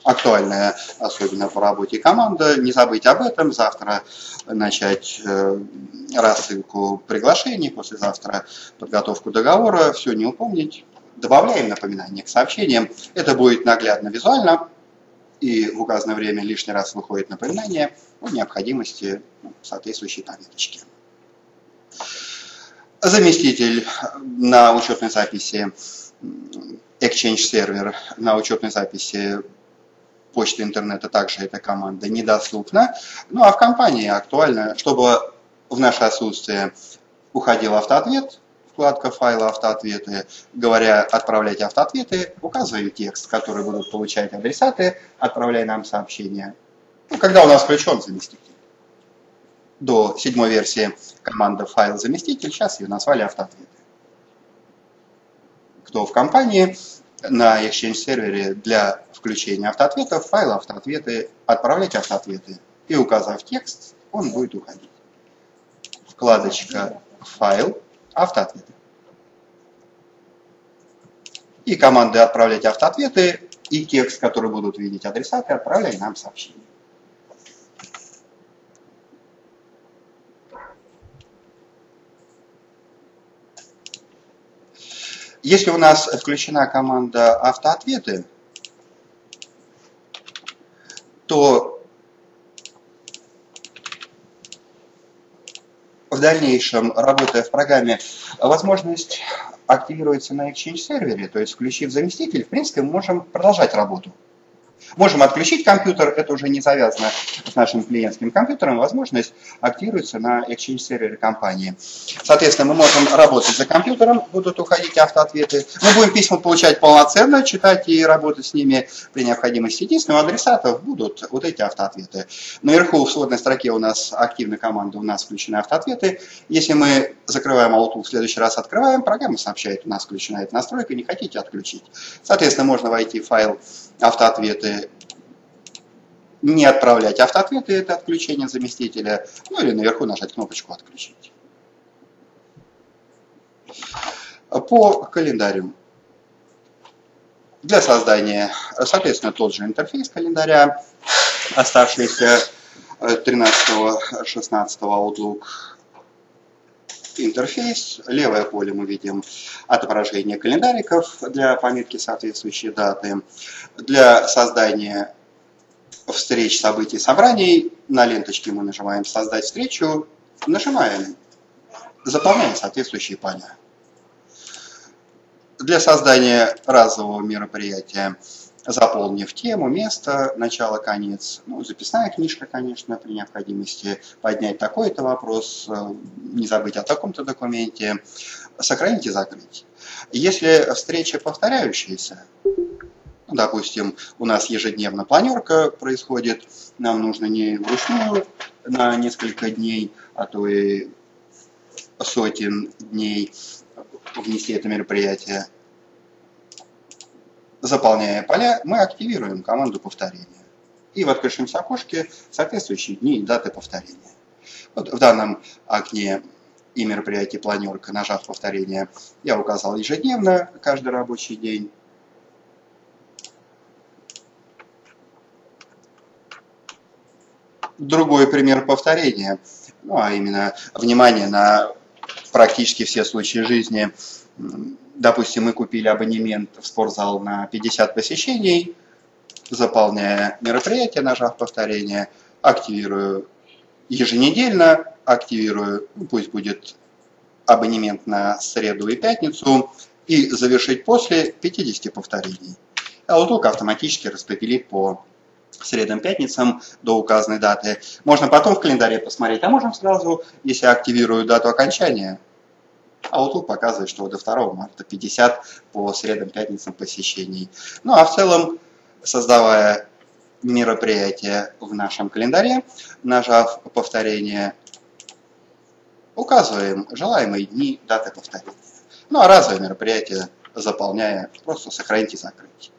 Актуальная, особенно по работе команда. Не забыть об этом. Завтра начать э, рассылку приглашений, послезавтра подготовку договора. Все не упомнить. Добавляем напоминания к сообщениям. Это будет наглядно визуально и в указанное время лишний раз выходит напоминание о необходимости ну, соответствующей пометочки. Заместитель на учетной записи Exchange сервер на учетной записи почты интернета также эта команда недоступна. Ну а в компании актуально, чтобы в наше отсутствие уходил автоответ, вкладка файла автоответы. Говоря «отправлять автоответы», указываю текст, который будут получать адресаты, отправляя нам сообщения. Ну, когда у нас включен заместитель. До седьмой версии команда файл заместитель, сейчас ее назвали автоответы. Кто в компании, на Exchange сервере для включения автоответов, файл автоответы, отправлять автоответы. И указав текст, он будет уходить. Вкладочка «Файл», автоответы. И команды отправлять автоответы, и текст, который будут видеть адресаты, отправляй нам сообщение. Если у нас включена команда автоответы, то в дальнейшем, работая в программе, возможность активируется на Exchange сервере, то есть включив заместитель, в принципе, мы можем продолжать работу. Можем отключить компьютер, это уже не завязано с нашим клиентским компьютером, возможность активируется на Exchange сервере компании. Соответственно, мы можем работать за компьютером, будут уходить автоответы. Мы будем письма получать полноценно, читать и работать с ними при необходимости. Единственное, адресатов будут вот эти автоответы. Наверху в сводной строке у нас активная команда, у нас включены автоответы. Если мы закрываем Outlook, в следующий раз открываем, программа сообщает, у нас включена эта настройка, не хотите отключить. Соответственно, можно войти в файл автоответы не отправлять автоответы, это отключение заместителя, ну или наверху нажать кнопочку «Отключить». По календарю. Для создания, соответственно, тот же интерфейс календаря, оставшийся 13-16 Outlook интерфейс. Левое поле мы видим отображение календариков для пометки соответствующей даты. Для создания встреч, событий, собраний на ленточке мы нажимаем «Создать встречу», нажимаем, заполняем соответствующие поля. Для создания разового мероприятия заполнив тему, место, начало, конец. Ну, записная книжка, конечно, при необходимости поднять такой-то вопрос, э, не забыть о таком-то документе, сохранить и закрыть. Если встреча повторяющаяся, допустим, у нас ежедневно планерка происходит, нам нужно не вручную на несколько дней, а то и сотен дней внести это мероприятие, Заполняя поля, мы активируем команду повторения. И в открывшемся окошке соответствующие дни и даты повторения. Вот в данном окне и мероприятие планерка, нажав повторение, я указал ежедневно, каждый рабочий день. Другой пример повторения, ну а именно внимание на практически все случаи жизни допустим, мы купили абонемент в спортзал на 50 посещений, заполняя мероприятие, нажав повторение, активирую еженедельно, активирую, ну, пусть будет абонемент на среду и пятницу, и завершить после 50 повторений. Outlook автоматически распределит по средам, пятницам до указанной даты. Можно потом в календаре посмотреть, а можем сразу, если активирую дату окончания, а вот тут показывает, что до 2 марта 50 по средам, пятницам посещений. Ну а в целом, создавая мероприятие в нашем календаре, нажав повторение, указываем желаемые дни, даты повторения. Ну а разовое мероприятие заполняя, просто сохранить и закрыть.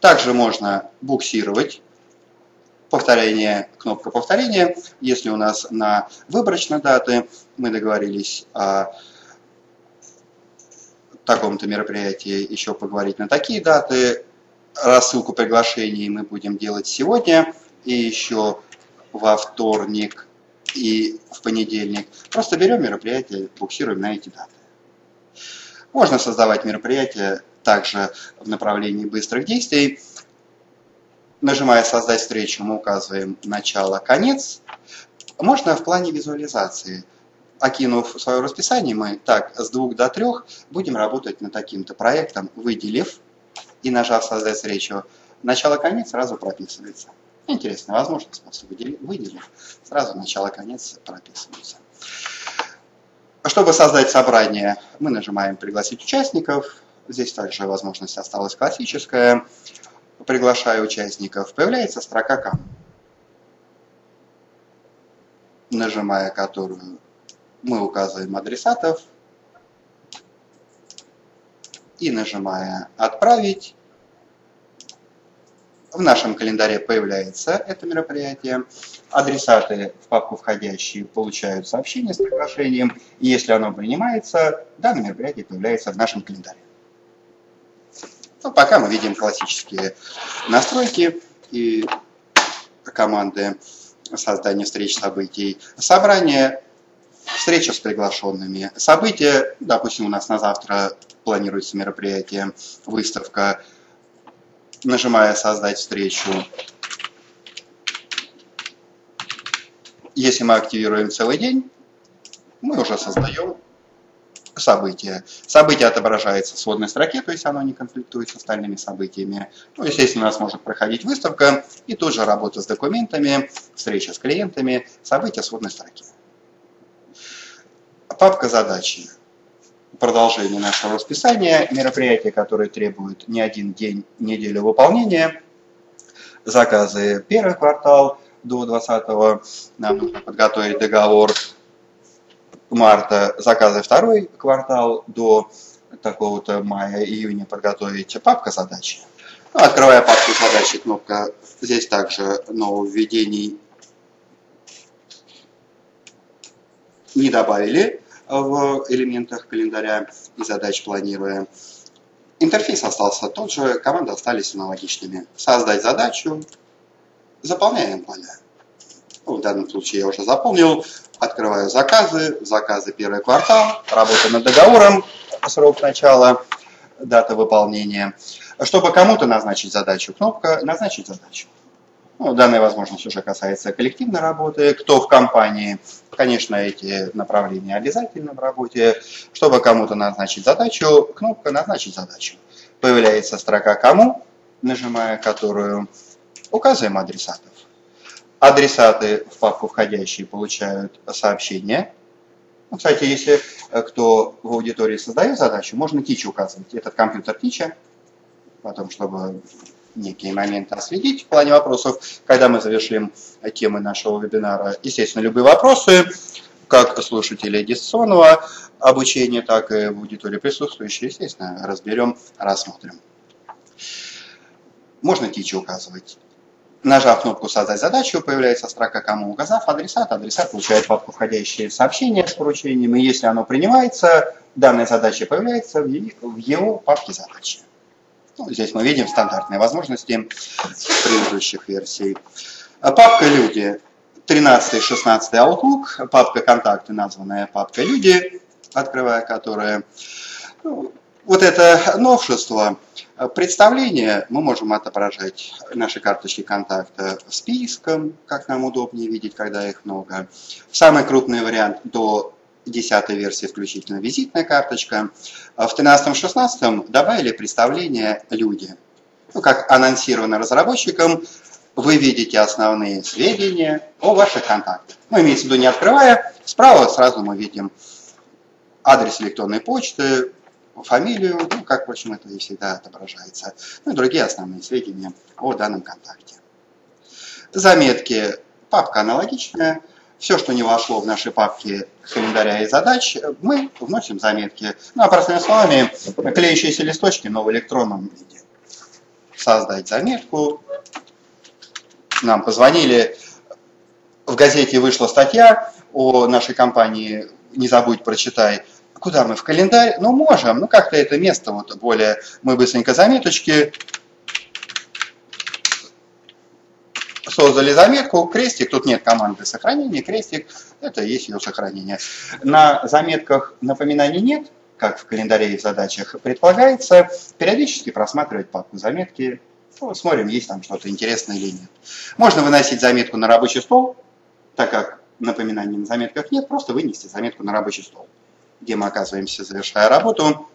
Также можно буксировать повторение, кнопка повторения. Если у нас на выборочной даты мы договорились о таком-то мероприятии еще поговорить на такие даты. Рассылку приглашений мы будем делать сегодня и еще во вторник и в понедельник. Просто берем мероприятие, буксируем на эти даты. Можно создавать мероприятия также в направлении быстрых действий. Нажимая «Создать встречу» мы указываем начало, конец. Можно в плане визуализации окинув свое расписание, мы так с двух до трех будем работать над таким-то проектом, выделив и нажав «Создать встречу», начало-конец сразу прописывается. Интересно, возможно способ выделив, сразу начало-конец прописывается. Чтобы создать собрание, мы нажимаем «Пригласить участников». Здесь также возможность осталась классическая. Приглашаю участников. Появляется строка «Кому». Нажимая которую мы указываем адресатов и нажимая «Отправить», в нашем календаре появляется это мероприятие. Адресаты в папку входящие получают сообщение с приглашением. И если оно принимается, данное мероприятие появляется в нашем календаре. Ну, пока мы видим классические настройки и команды создания встреч событий. Собрание встреча с приглашенными, события, допустим, у нас на завтра планируется мероприятие, выставка, нажимая «Создать встречу». Если мы активируем целый день, мы уже создаем событие. Событие отображается в сводной строке, то есть оно не конфликтует с остальными событиями. Ну, естественно, у нас может проходить выставка и тут же работа с документами, встреча с клиентами, события в сводной строке. Папка задачи. Продолжение нашего расписания. Мероприятия, которые требуют не один день, неделю выполнения. Заказы первый квартал до 20 нам нужно подготовить договор марта. Заказы второй квартал до такого-то мая-июня подготовить. Папка задачи. Ну, открывая папку задачи, кнопка здесь также нововведений не добавили в элементах календаря и задач планируя. Интерфейс остался тот же, команды остались аналогичными. Создать задачу, заполняем поля. В данном случае я уже заполнил. Открываю заказы. Заказы первый квартал. Работа над договором. Срок начала. Дата выполнения. Чтобы кому-то назначить задачу, кнопка «Назначить задачу». Ну, данная возможность уже касается коллективной работы. Кто в компании, конечно, эти направления обязательны в работе. Чтобы кому-то назначить задачу, кнопка «Назначить задачу». Появляется строка «Кому», нажимая которую указываем адресатов. Адресаты в папку входящие получают сообщения. Ну, кстати, если э, кто в аудитории создает задачу, можно тича указывать. Этот компьютер тича, потом, чтобы некие моменты осветить в плане вопросов, когда мы завершим темы нашего вебинара. Естественно, любые вопросы, как слушателей дистанционного обучения, так и в аудитории присутствующие, естественно, разберем, рассмотрим. Можно тичи указывать. Нажав кнопку «Создать задачу», появляется строка «Кому указав адресат». Адресат получает папку входящие сообщения с поручением, и если оно принимается, данная задача появляется в его папке задачи. Ну, здесь мы видим стандартные возможности предыдущих версий. Папка «Люди» 13 16 Outlook, папка «Контакты», названная папка «Люди», открывая которая ну, вот это новшество представления мы можем отображать наши карточки контакта списком, как нам удобнее видеть, когда их много. Самый крупный вариант до 10 версии включительно визитная карточка. В 13-16 добавили представление «Люди». Ну, как анонсировано разработчикам, вы видите основные сведения о ваших контактах. Ну, имеется в виду, не открывая, справа сразу мы видим адрес электронной почты, фамилию, ну, как, впрочем, это и всегда отображается, ну и другие основные сведения о данном контакте. Заметки. Папка аналогичная. Все, что не вошло в наши папки календаря и задач, мы вносим заметки. Ну, а простыми словами, клеящиеся листочки, но в электронном виде. Создать заметку. Нам позвонили, в газете вышла статья о нашей компании «Не забудь, прочитай», Куда мы? В календарь? Ну, можем. Ну, как-то это место вот более... Мы быстренько заметочки. Создали заметку, крестик, тут нет команды сохранения, крестик, это есть ее сохранение. На заметках напоминаний нет, как в календаре и в задачах предполагается, периодически просматривать папку заметки, ну, смотрим, есть там что-то интересное или нет. Можно выносить заметку на рабочий стол, так как напоминаний на заметках нет, просто вынести заметку на рабочий стол где мы оказываемся, завершая работу,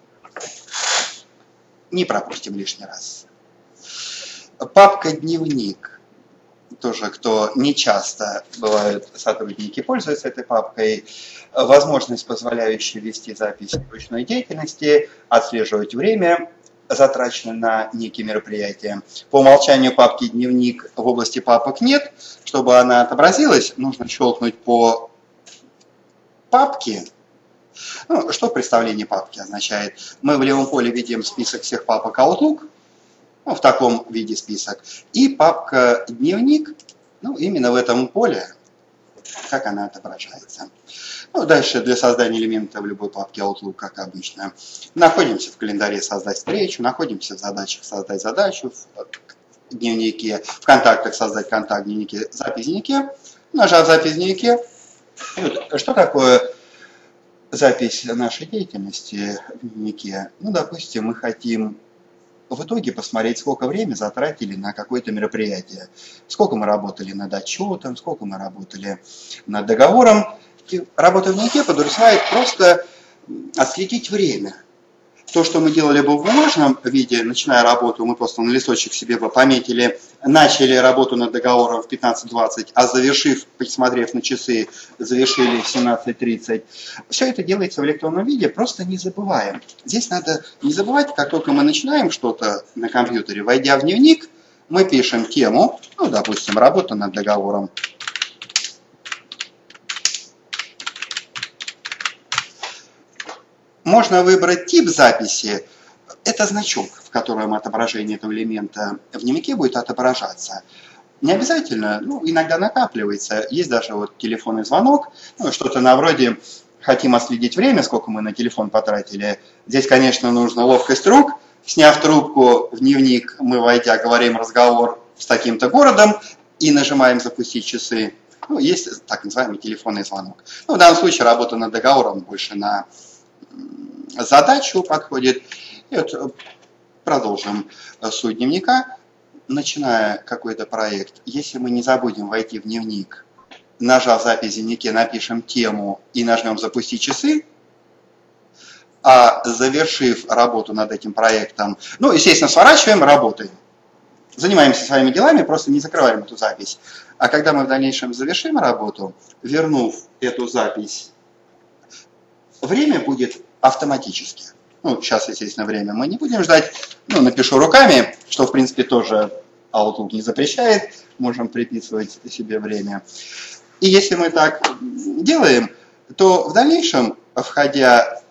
не пропустим лишний раз. Папка «Дневник». Тоже, кто не часто бывают сотрудники, пользуются этой папкой. Возможность, позволяющая вести запись ручной деятельности, отслеживать время, затраченное на некие мероприятия. По умолчанию папки «Дневник» в области папок нет. Чтобы она отобразилась, нужно щелкнуть по папке ну, что представление папки означает? Мы в левом поле видим список всех папок Outlook, ну, в таком виде список, и папка «Дневник», ну, именно в этом поле, как она отображается. Ну, дальше для создания элемента в любой папке Outlook, как обычно. Находимся в календаре «Создать встречу», находимся в задачах «Создать задачу», в дневнике, в контактах «Создать контакт», в дневнике «Запись дневнике». Нажав «Запись дневнике», что такое запись нашей деятельности в дневнике, ну, допустим, мы хотим в итоге посмотреть, сколько времени затратили на какое-то мероприятие, сколько мы работали над отчетом, сколько мы работали над договором. И работа в дневнике подразумевает просто отследить время – то, что мы делали бы в бумажном виде, начиная работу, мы просто на листочек себе бы пометили, начали работу над договором в 15.20, а завершив, посмотрев на часы, завершили в 17.30. Все это делается в электронном виде, просто не забываем. Здесь надо не забывать, как только мы начинаем что-то на компьютере, войдя в дневник, мы пишем тему, ну, допустим, работа над договором Можно выбрать тип записи. Это значок, в котором отображение этого элемента в дневнике будет отображаться. Не обязательно, ну, иногда накапливается. Есть даже вот телефонный звонок, ну, что-то на вроде хотим отследить время, сколько мы на телефон потратили, здесь, конечно, нужна ловкость рук. Сняв трубку в дневник, мы, войдя, говорим разговор с таким-то городом и нажимаем «Запустить часы». Ну, есть так называемый телефонный звонок. Ну, в данном случае работа над договором больше на задачу подходит. И вот продолжим суть дневника. Начиная какой-то проект, если мы не забудем войти в дневник, нажав запись в дневнике, напишем тему и нажмем «Запустить часы», а завершив работу над этим проектом, ну, естественно, сворачиваем, работаем. Занимаемся своими делами, просто не закрываем эту запись. А когда мы в дальнейшем завершим работу, вернув эту запись, время будет автоматически. Ну, сейчас, естественно, время мы не будем ждать. Ну, напишу руками, что, в принципе, тоже Outlook не запрещает. Можем приписывать себе время. И если мы так делаем, то в дальнейшем, входя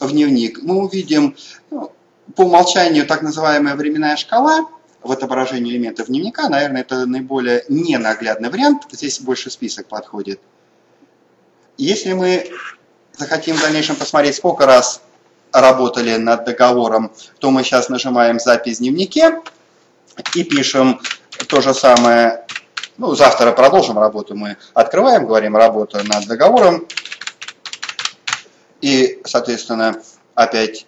в дневник, мы увидим ну, по умолчанию так называемая временная шкала в отображении элементов дневника. Наверное, это наиболее ненаглядный вариант. Здесь больше список подходит. Если мы захотим в дальнейшем посмотреть, сколько раз работали над договором, то мы сейчас нажимаем «Запись в дневнике» и пишем то же самое. Ну, завтра продолжим работу. Мы открываем, говорим «Работа над договором». И, соответственно, опять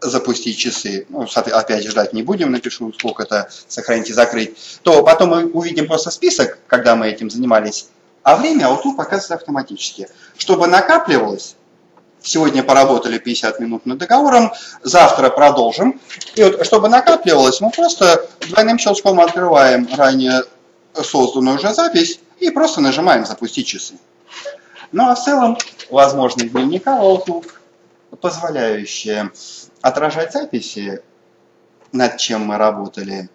запустить часы, ну, опять ждать не будем, напишу, сколько это сохранить и закрыть, то потом мы увидим просто список, когда мы этим занимались, а время Outlook показывается автоматически. Чтобы накапливалось, сегодня поработали 50 минут над договором, завтра продолжим. И вот, чтобы накапливалось, мы просто двойным щелчком открываем ранее созданную уже запись и просто нажимаем «Запустить часы». Ну а в целом возможность дневника Outlook, позволяющая отражать записи, над чем мы работали,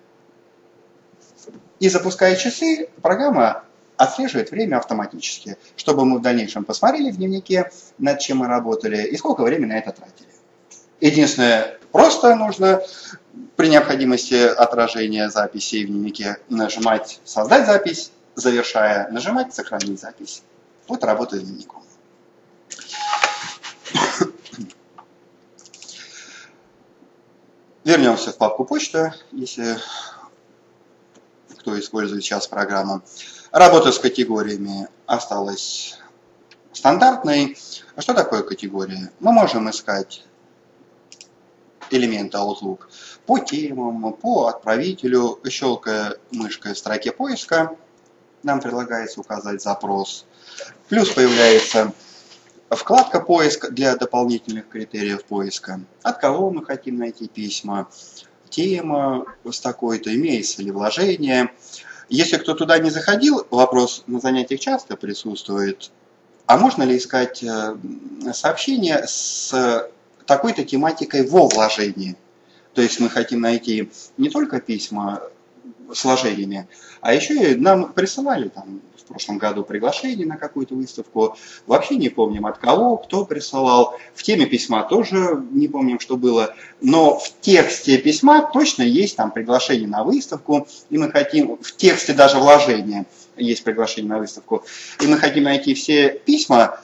и запуская часы, программа отслеживает время автоматически, чтобы мы в дальнейшем посмотрели в дневнике, над чем мы работали и сколько времени на это тратили. Единственное, просто нужно при необходимости отражения записей в дневнике нажимать «Создать запись», завершая, нажимать «Сохранить запись». Вот работа с дневником. Вернемся в папку почта, если кто использует сейчас программу. Работа с категориями осталась стандартной. А что такое категория? Мы можем искать элементы Outlook по темам, по отправителю, щелкая мышкой в строке поиска, нам предлагается указать запрос. Плюс появляется вкладка поиск для дополнительных критериев поиска. От кого мы хотим найти письма, тема с такой-то, имеется ли вложение, если кто туда не заходил, вопрос на занятиях часто присутствует. А можно ли искать э, сообщения с такой-то тематикой во вложении? То есть мы хотим найти не только письма с вложениями, а еще нам присылали там в прошлом году приглашение на какую-то выставку. Вообще не помним от кого, кто присылал. В теме письма тоже не помним, что было. Но в тексте письма точно есть там приглашение на выставку. И мы хотим, в тексте даже вложения есть приглашение на выставку. И мы хотим найти все письма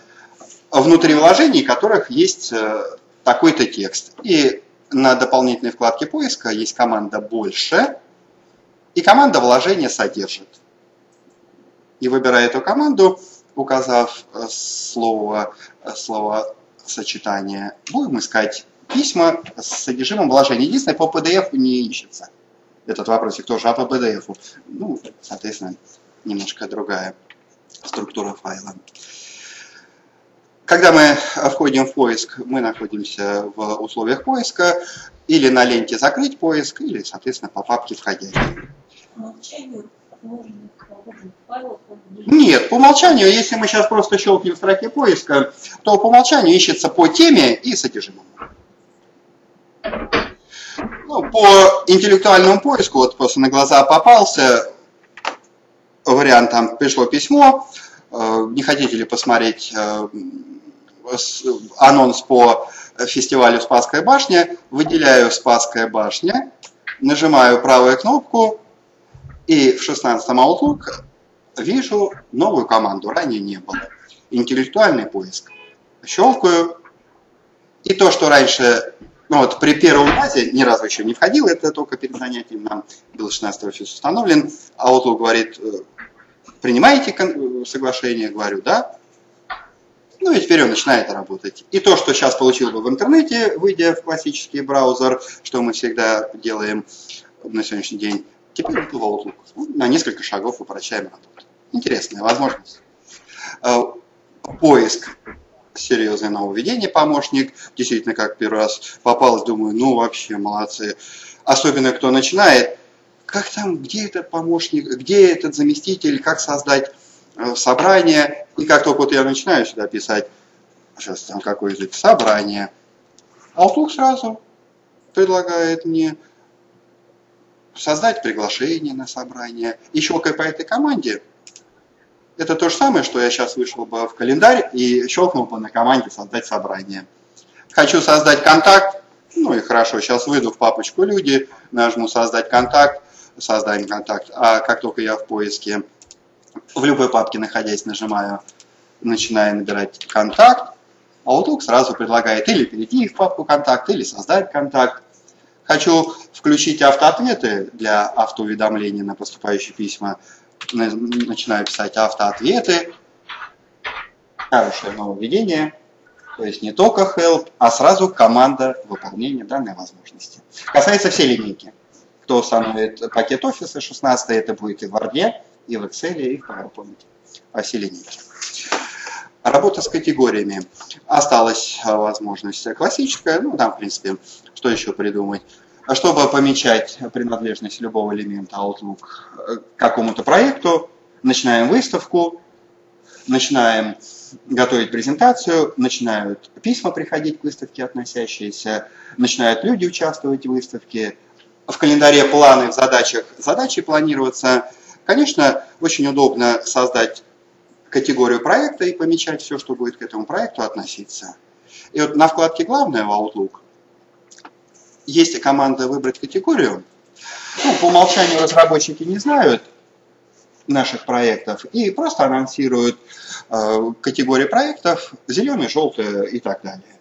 внутри вложений, которых есть э, такой-то текст. И на дополнительной вкладке поиска есть команда «Больше», и команда вложения содержит и выбирая эту команду, указав э, слово, э, слово сочетание, будем искать письма с содержимым вложения. Единственное, по PDF не ищется. Этот вопросик тоже, а по PDF, ну, соответственно, немножко другая структура файла. Когда мы входим в поиск, мы находимся в условиях поиска или на ленте «Закрыть поиск», или, соответственно, по папке «Входящий». Нет, по умолчанию, если мы сейчас просто щелкнем в строке поиска, то по умолчанию ищется по теме и содержимому. Ну, по интеллектуальному поиску, вот просто на глаза попался вариант, там пришло письмо, э, не хотите ли посмотреть э, анонс по фестивалю Спасская башня, выделяю Спасская башня, нажимаю правую кнопку, и в 16 Outlook вижу новую команду, ранее не было. интеллектуальный поиск. Щелкаю, и то, что раньше, ну вот при первом базе ни разу еще не входило, это только перед занятием нам был 16 офис установлен, Outlook говорит, э, принимаете соглашение, говорю, да, ну и теперь он начинает работать. И то, что сейчас получил бы в интернете, выйдя в классический браузер, что мы всегда делаем на сегодняшний день, теперь в Outlook. Ну, на несколько шагов упрощаем работу. Интересная возможность. Э, поиск серьезное нововведение, помощник. Действительно, как первый раз попалось, думаю, ну вообще молодцы. Особенно кто начинает, как там, где этот помощник, где этот заместитель, как создать собрание. И как только вот я начинаю сюда писать, сейчас там какой язык, собрание, Outlook сразу предлагает мне создать приглашение на собрание. Еще по этой команде это то же самое, что я сейчас вышел бы в календарь и щелкнул бы на команде «Создать собрание». Хочу создать контакт, ну и хорошо, сейчас выйду в папочку «Люди», нажму «Создать контакт», создаем контакт. А как только я в поиске, в любой папке находясь, нажимаю, начинаю набирать контакт, Outlook сразу предлагает или перейти в папку контакт, или создать контакт. Хочу включить автоответы для автоуведомления на поступающие письма начинаю писать автоответы, хорошее нововведение, то есть не только help, а сразу команда выполнения данной возможности. Касается всей линейки. Кто установит пакет офиса 16, это будет и в Word, и в Excel, и в PowerPoint. Линейке. Работа с категориями. Осталась возможность классическая, ну там, в принципе, что еще придумать. Чтобы помечать принадлежность любого элемента Outlook к какому-то проекту, начинаем выставку, начинаем готовить презентацию, начинают письма приходить к выставке относящиеся, начинают люди участвовать в выставке, в календаре планы, в задачах задачи планироваться. Конечно, очень удобно создать категорию проекта и помечать все, что будет к этому проекту относиться. И вот на вкладке «Главное» в Outlook есть команда «Выбрать категорию». Ну, по умолчанию разработчики не знают наших проектов и просто анонсируют э, категории проектов зеленый, желтый и так далее.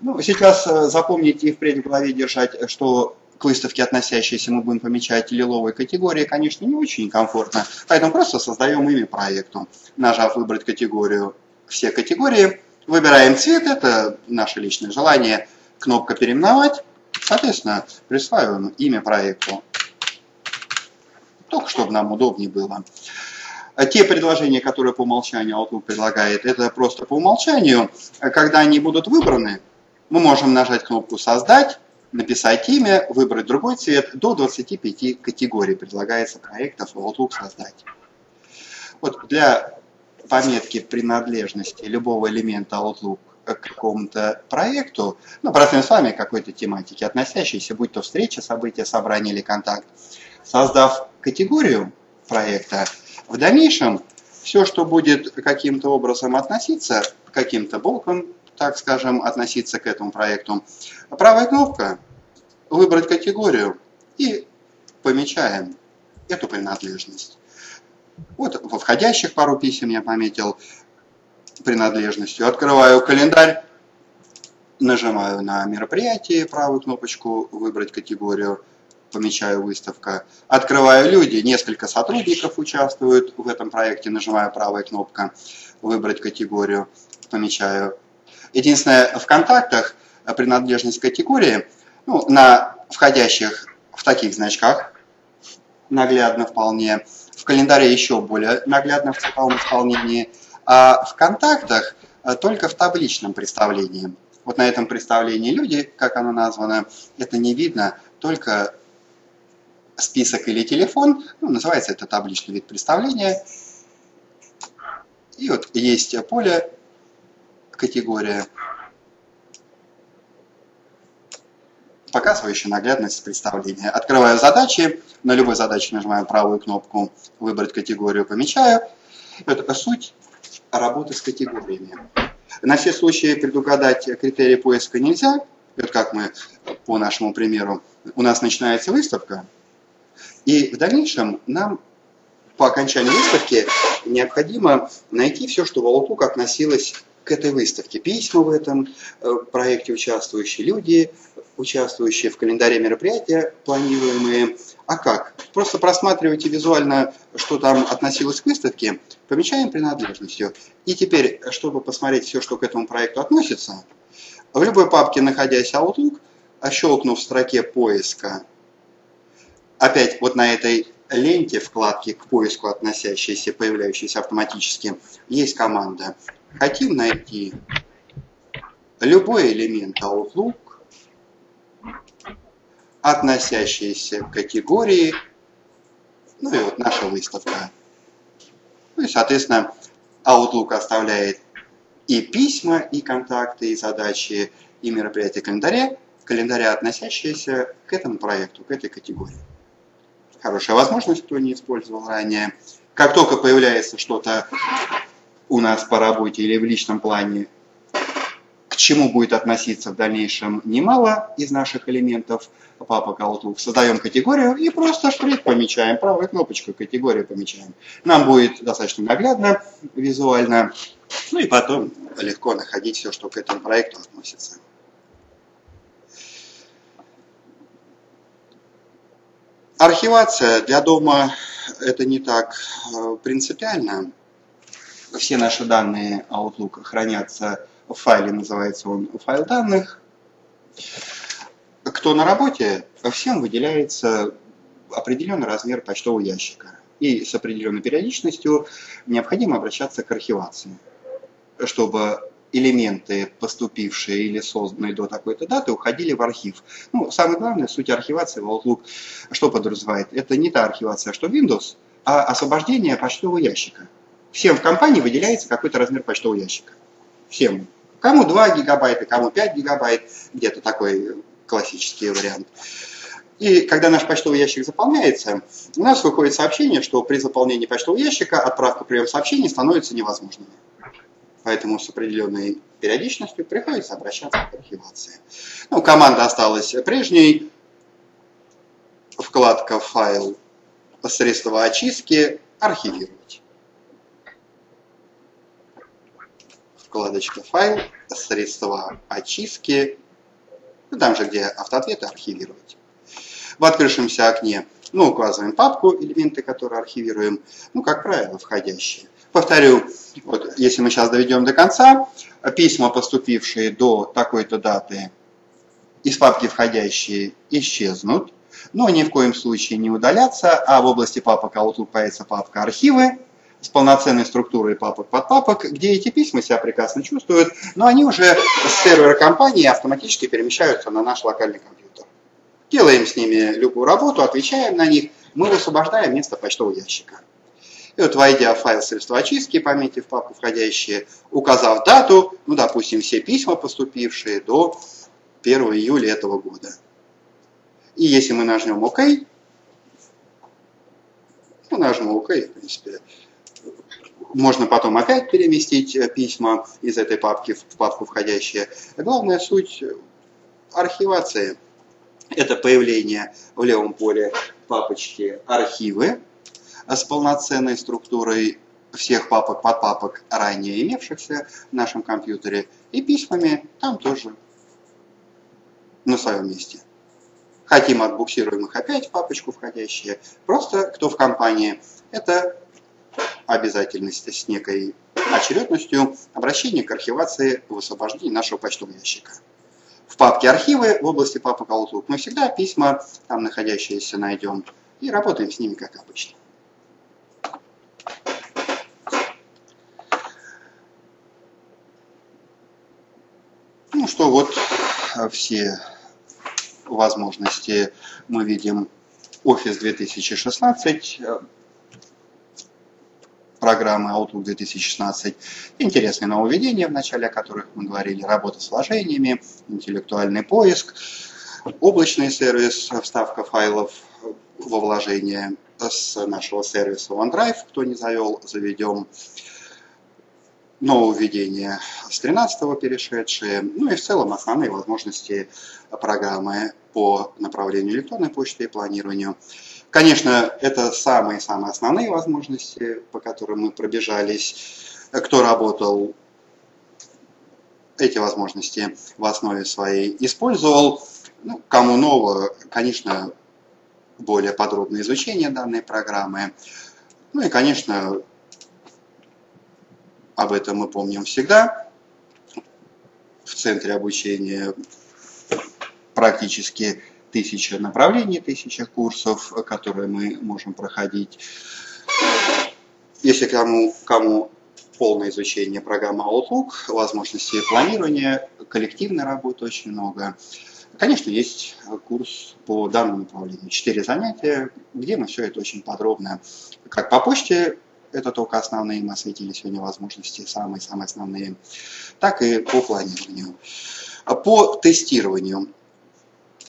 Ну, сейчас э, запомнить и впредь в голове держать, что к выставке относящиеся мы будем помечать лиловые категории, конечно, не очень комфортно. Поэтому просто создаем имя проекту. Нажав «Выбрать категорию», все категории, выбираем цвет, это наше личное желание, кнопка «Переименовать», Соответственно, присваиваем имя проекту, только чтобы нам удобнее было. А те предложения, которые по умолчанию Outlook предлагает, это просто по умолчанию. Когда они будут выбраны, мы можем нажать кнопку «Создать», написать имя, выбрать другой цвет. До 25 категорий предлагается проектов Outlook создать. Вот для пометки принадлежности любого элемента Outlook к какому-то проекту, ну, простыми словами, какой-то тематике, относящейся, будь то встреча, событие, собрание или контакт, создав категорию проекта, в дальнейшем все, что будет каким-то образом относиться, каким-то боком, так скажем, относиться к этому проекту, правая кнопка «Выбрать категорию» и помечаем эту принадлежность. Вот во входящих пару писем я пометил принадлежностью. Открываю календарь, нажимаю на мероприятие, правую кнопочку «Выбрать категорию», помечаю выставка. Открываю люди, несколько сотрудников участвуют в этом проекте, нажимаю правая кнопка «Выбрать категорию», помечаю. Единственное, в контактах принадлежность категории ну, на входящих в таких значках наглядно вполне, в календаре еще более наглядно в цифровом исполнении – а в контактах э, только в табличном представлении. Вот на этом представлении люди, как оно названо, это не видно, только список или телефон, ну, называется это табличный вид представления. И вот есть поле, категория, показывающая наглядность представления. Открываю задачи, на любой задаче нажимаю правую кнопку «Выбрать категорию», помечаю. Это суть работы с категориями. На все случаи предугадать критерии поиска нельзя. Вот как мы по нашему примеру, у нас начинается выставка, и в дальнейшем нам по окончании выставки необходимо найти все, что в Outlook относилось к этой выставке. Письма в этом э, проекте участвующие, люди, участвующие в календаре мероприятия, планируемые. А как? Просто просматривайте визуально, что там относилось к выставке, помечаем принадлежностью. И теперь, чтобы посмотреть все, что к этому проекту относится, в любой папке, находясь Outlook, щелкнув в строке поиска, опять вот на этой ленте вкладки к поиску относящейся, появляющейся автоматически, есть команда Хотим найти любой элемент Outlook, относящийся к категории, ну и вот наша выставка. Ну и, соответственно, Outlook оставляет и письма, и контакты, и задачи, и мероприятия календаря, календаря, относящиеся к этому проекту, к этой категории. Хорошая возможность, кто не использовал ранее. Как только появляется что-то у нас по работе или в личном плане, к чему будет относиться в дальнейшем немало из наших элементов папок Outlook. Создаем категорию и просто штрих помечаем, правой кнопочкой категорию помечаем. Нам будет достаточно наглядно, визуально, ну и потом легко находить все, что к этому проекту относится. Архивация для дома это не так э, принципиально все наши данные Outlook хранятся в файле, называется он файл данных. Кто на работе, всем выделяется определенный размер почтового ящика. И с определенной периодичностью необходимо обращаться к архивации, чтобы элементы, поступившие или созданные до такой-то даты, уходили в архив. Ну, самое главное, суть архивации в Outlook, что подразумевает? Это не та архивация, что Windows, а освобождение почтового ящика. Всем в компании выделяется какой-то размер почтового ящика. Всем. Кому 2 гигабайта, кому 5 гигабайт, где-то такой классический вариант. И когда наш почтовый ящик заполняется, у нас выходит сообщение, что при заполнении почтового ящика отправка прием сообщений становится невозможной. Поэтому с определенной периодичностью приходится обращаться к архивации. Ну, команда осталась прежней. Вкладка «Файл», средства очистки, архивировать. Вкладочка «Файл», средства очистки, ну, там же, где автоответы, архивировать. В открывшемся окне мы указываем папку, элементы, которые архивируем, ну, как правило, входящие. Повторю, вот если мы сейчас доведем до конца, письма, поступившие до такой-то даты из папки входящие, исчезнут, но ни в коем случае не удалятся, а в области папок Outlook появится папка «Архивы», с полноценной структурой папок под папок, где эти письма себя прекрасно чувствуют, но они уже с сервера компании автоматически перемещаются на наш локальный компьютер. Делаем с ними любую работу, отвечаем на них, мы высвобождаем место почтового ящика. И вот войдя в файл средства очистки, пометив папку входящие, указав дату, ну, допустим, все письма, поступившие до 1 июля этого года. И если мы нажмем ОК, ну, нажмем ОК, в принципе, можно потом опять переместить э, письма из этой папки в папку входящие. Главная суть архивации – это появление в левом поле папочки «Архивы» с полноценной структурой всех папок, подпапок, ранее имевшихся в нашем компьютере, и письмами там тоже на своем месте. Хотим отбуксируем их опять в папочку входящие. Просто кто в компании, это обязательность с некой очередностью обращение к архивации в нашего почтового ящика. В папке архивы в области папок Outlook мы всегда письма, там находящиеся, найдем и работаем с ними как обычно. Ну что, вот все возможности мы видим Office 2016 программы Outlook 2016. Интересные нововведения, в начале о которых мы говорили, работа с вложениями, интеллектуальный поиск, облачный сервис, вставка файлов во вложение с нашего сервиса OneDrive, кто не завел, заведем. нововведения с 13 перешедшие, ну и в целом основные возможности программы по направлению электронной почты и планированию. Конечно, это самые-самые основные возможности, по которым мы пробежались. Кто работал, эти возможности в основе своей использовал. Ну, кому ново, конечно, более подробное изучение данной программы. Ну и, конечно, об этом мы помним всегда. В центре обучения практически тысяча направлений, тысяча курсов, которые мы можем проходить. Если кому, кому полное изучение программы Outlook, возможности планирования, коллективной работы очень много. Конечно, есть курс по данному направлению. Четыре занятия, где мы все это очень подробно, как по почте это только основные, мы осветили сегодня возможности, самые-самые основные, так и по планированию. По тестированию.